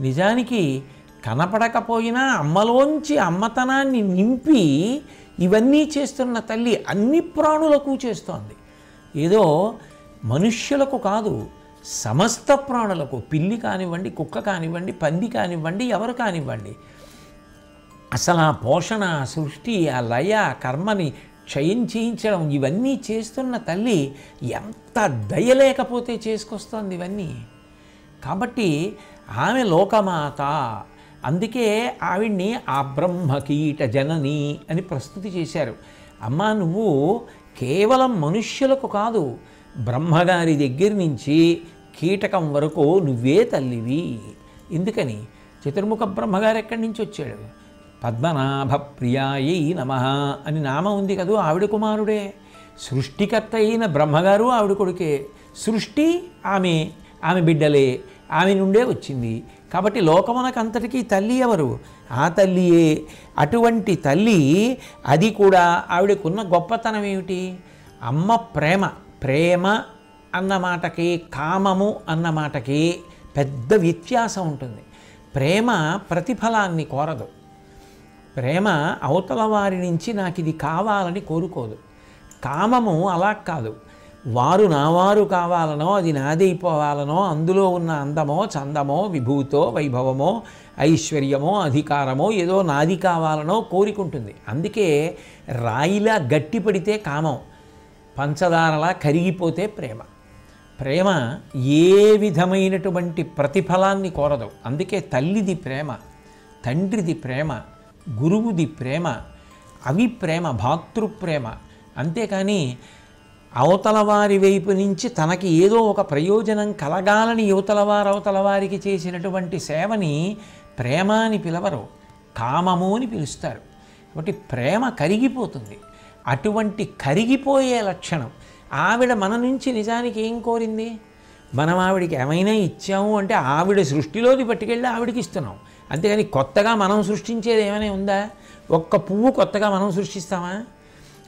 నిజానికి కనపడకపోయినా అమ్మలోంచి అమ్మతనాన్ని నింపి ఇవన్నీ చేస్తున్న తల్లి అన్ని ప్రాణులకు చేస్తోంది. ఏదో మనుష్యులకు కాదు సమస్త ప్రాణులకు పిల్లి కానివ్వండి కుక్క కానివ్వండి పంది కానివ్వండి ఎవరు కానివ్వండి. అసలు ఆ పోషణ సృష్టి ఆ లయ కర్మని క్షయం చేయించడం ఇవన్నీ చేస్తున్న తల్లి ఎంత దయలేకపోతే చేసుకొస్తోంది ఇవన్నీ. కాబట్టి ఆమె లోకమాత అందుకే ఆవిడ్ని ఆ బ్రహ్మకీట జనని అని ప్రస్తుతి చేశారు. అమ్మా నువ్వు కేవలం మనుష్యులకు కాదు బ్రహ్మగారి దగ్గర నుంచి కీటకం వరకు నువ్వే తల్లివి. ఎందుకని? చతుర్ముఖ బ్రహ్మగారు ఎక్కడి నుంచి వచ్చాడు? పద్మనాభ ప్రియాయై నమ అని నామం ఉంది కదూ ఆవిడ కుమారుడే. సృష్టికర్త అయిన బ్రహ్మగారు ఆవిడ కొడుకే. సృష్టి ఆమె ఆమె బిడ్డలే ఆమె నుండే వచ్చింది. కాబట్టి లోకమునకంతటికీ తల్లి ఎవరు? ఆ తల్లియే. అటువంటి తల్లి అది కూడా ఆవిడకున్న గొప్పతనం ఏమిటి? అమ్మ ప్రేమ. ప్రేమ అన్న మాటకి కామము అన్న మాటకి పెద్ద వ్యత్యాసం ఉంటుంది. ప్రేమ ప్రతిఫలాన్ని కోరదు. ప్రేమ అవతల వారి నుంచి నాకు ఇది కావాలని కోరుకోదు. కామము అలా కాదు. వారు నావారు కావాలనో అది నాదైపోవాలనో అందులో ఉన్న అందమో చందమో విభూతో వైభవమో ఐశ్వర్యమో అధికారమో ఏదో నాది కావాలనో కోరికుంటుంది. అందుకే రాయిలా గట్టిపడితే కామం పంచదారలా కరిగిపోతే ప్రేమ. ప్రేమ ఏ విధమైనటువంటి ప్రతిఫలాన్ని కోరదు. అందుకే తల్లిది ప్రేమ తండ్రిది ప్రేమ గురువుది ప్రేమ అవి ప్రేమ భాతృప్రేమ. అంతేకాని అవతల వారి వైపు నుంచి తనకి ఏదో ఒక ప్రయోజనం కలగాలని యువతల వారు అవతల వారికి చేసినటువంటి సేవని ప్రేమ అని పిలవరు కామము అని పిలుస్తారు. కాబట్టి ప్రేమ కరిగిపోతుంది. అటువంటి కరిగిపోయే లక్షణం. ఆవిడ మన నుంచి నిజానికి ఏం కోరింది? మనం ఆవిడికి ఏమైనా ఇచ్చాము అంటే ఆవిడ సృష్టిలోది పట్టుకెళ్ళి ఆవిడకి ఇస్తున్నాం. అంతేగాని కొత్తగా మనం సృష్టించేది ఏమైనా ఉందా? ఒక్క పువ్వు కొత్తగా మనం సృష్టిస్తామా?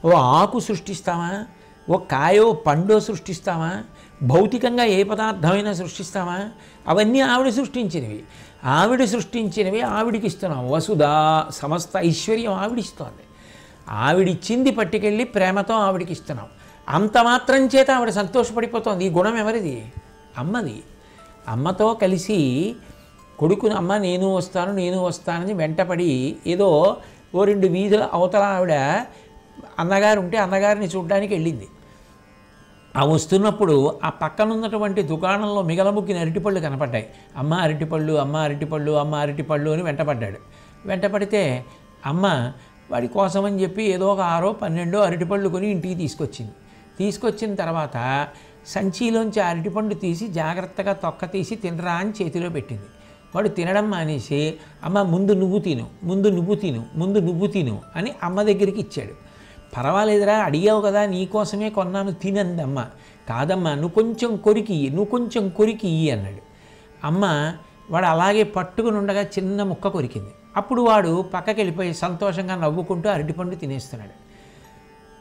ఓ ఆకు సృష్టిస్తామా? ఓ కాయో పండో సృష్టిస్తామా? భౌతికంగా ఏ పదార్థమైనా సృష్టిస్తామా? అవన్నీ ఆవిడ సృష్టించినవి. ఆవిడ సృష్టించినవి ఆవిడికి ఇస్తున్నాం. వసుధా సమస్త ఐశ్వర్యం ఆవిడిస్తోంది. ఆవిడిచ్చింది పట్టుకెళ్ళి ప్రేమతో ఆవిడికి ఇస్తున్నాం. అంత మాత్రం చేత ఆవిడ సంతోషపడిపోతోంది. ఈ గుణం ఎవరిది? అమ్మది. అమ్మతో కలిసి కొడుకుని అమ్మ నేను వస్తాను నేను వస్తానని వెంటపడి ఏదో ఓ రెండు వీధుల అవతల ఆవిడ అన్నగారు ఉంటే అన్నగారిని చూడడానికి వెళ్ళింది. ఆ వస్తున్నప్పుడు ఆ పక్కన ఉన్నటువంటి దుకాణంలో మిగలముక్కిన అరటిపళ్ళు కనపడ్డాయి. అమ్మ అరటిపళ్ళు అమ్మ అరటిపళ్ళు అమ్మ అరటిపళ్ళు అని వెంటపడ్డాడు. వెంటపడితే అమ్మ వాడి కోసమని చెప్పి ఏదో ఒక ఆరో పన్నెండో అరటిపళ్ళు కొని ఇంటికి తీసుకొచ్చింది. తీసుకొచ్చిన తర్వాత సంచిలోంచి ఆ అరటిపండు తీసి జాగ్రత్తగా తొక్క తీసి తినరా అని చేతిలో పెట్టింది. వాడు తినడం మానేసి అమ్మ ముందు నువ్వు తిను ముందు నువ్వు తిను ముందు నువ్వు తిను అని అమ్మ దగ్గరికి ఇచ్చాడు. పర్వాలేదురా అడిగావు కదా నీకోసమే కొన్నాను తినంది అమ్మ కాదమ్మా నువ్వు కొంచెం కొరికి నువ్వు కొంచెం కొరికి ఇయ్యి అన్నాడు. అమ్మ వాడు అలాగే పట్టుకుని ఉండగా చిన్న ముక్క కొరికింది. అప్పుడు వాడు పక్కకి వెళ్ళిపోయి సంతోషంగా నవ్వుకుంటూ అరటిపండు తినేస్తున్నాడు.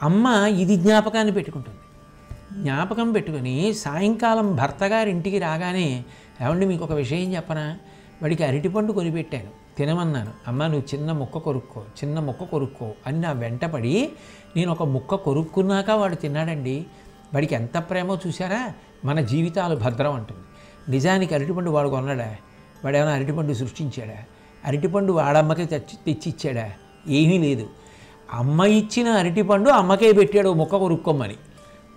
అమ్మ ఇది జ్ఞాపకాన్ని పెట్టుకుంటుంది. జ్ఞాపకం పెట్టుకొని సాయంకాలం భర్తగారింటికి ఇంటికి రాగానే ఏమండి మీకు ఒక విషయం చెప్పనా? వాడికి అరటిపండు కొనిపెట్టాను తినమన్నాను అమ్మ నువ్వు చిన్న ముక్క కొరుక్కో చిన్న ముక్క కొరుక్కో అని నా వెంటపడి నేను ఒక ముక్క కొరుక్కున్నాక వాడు తిన్నాడండి. వాడికి ఎంత ప్రేమో చూసారా మన జీవితాలు భద్రం అంటుంది. నిజానికి అరటిపండు వాడు కొన్నాడా? వాడు ఏమైనా అరటిపండు సృష్టించాడా? అరటిపండు వాడమ్మకి తెచ్చి తెచ్చిచ్చాడా? ఏమీ లేదు. అమ్మ ఇచ్చిన అరటిపండు అమ్మకే పెట్టాడు ఓ ముక్క కొరుక్కోమని.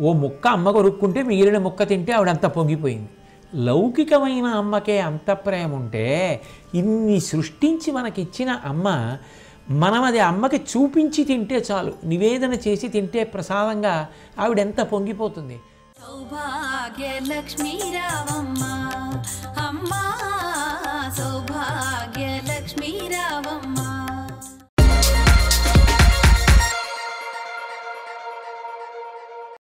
ఓ ముక్క అమ్మ కొరుక్కుంటే మిగిలిన ముక్క తింటే ఆవిడంతా పొంగిపోయింది. లౌకికమైన అమ్మకే అంత ప్రేమ ఉంటే ఇన్ని సృష్టించి మనకిచ్చిన అమ్మ మనం అది అమ్మకి చూపించి తింటే చాలు నివేదన చేసి తింటే ప్రసాదంగా ఆవిడెంత పొంగిపోతుంది? సౌభాగ్య అమ్మా సౌభాగ్య లక్ష్మీరావమ్మ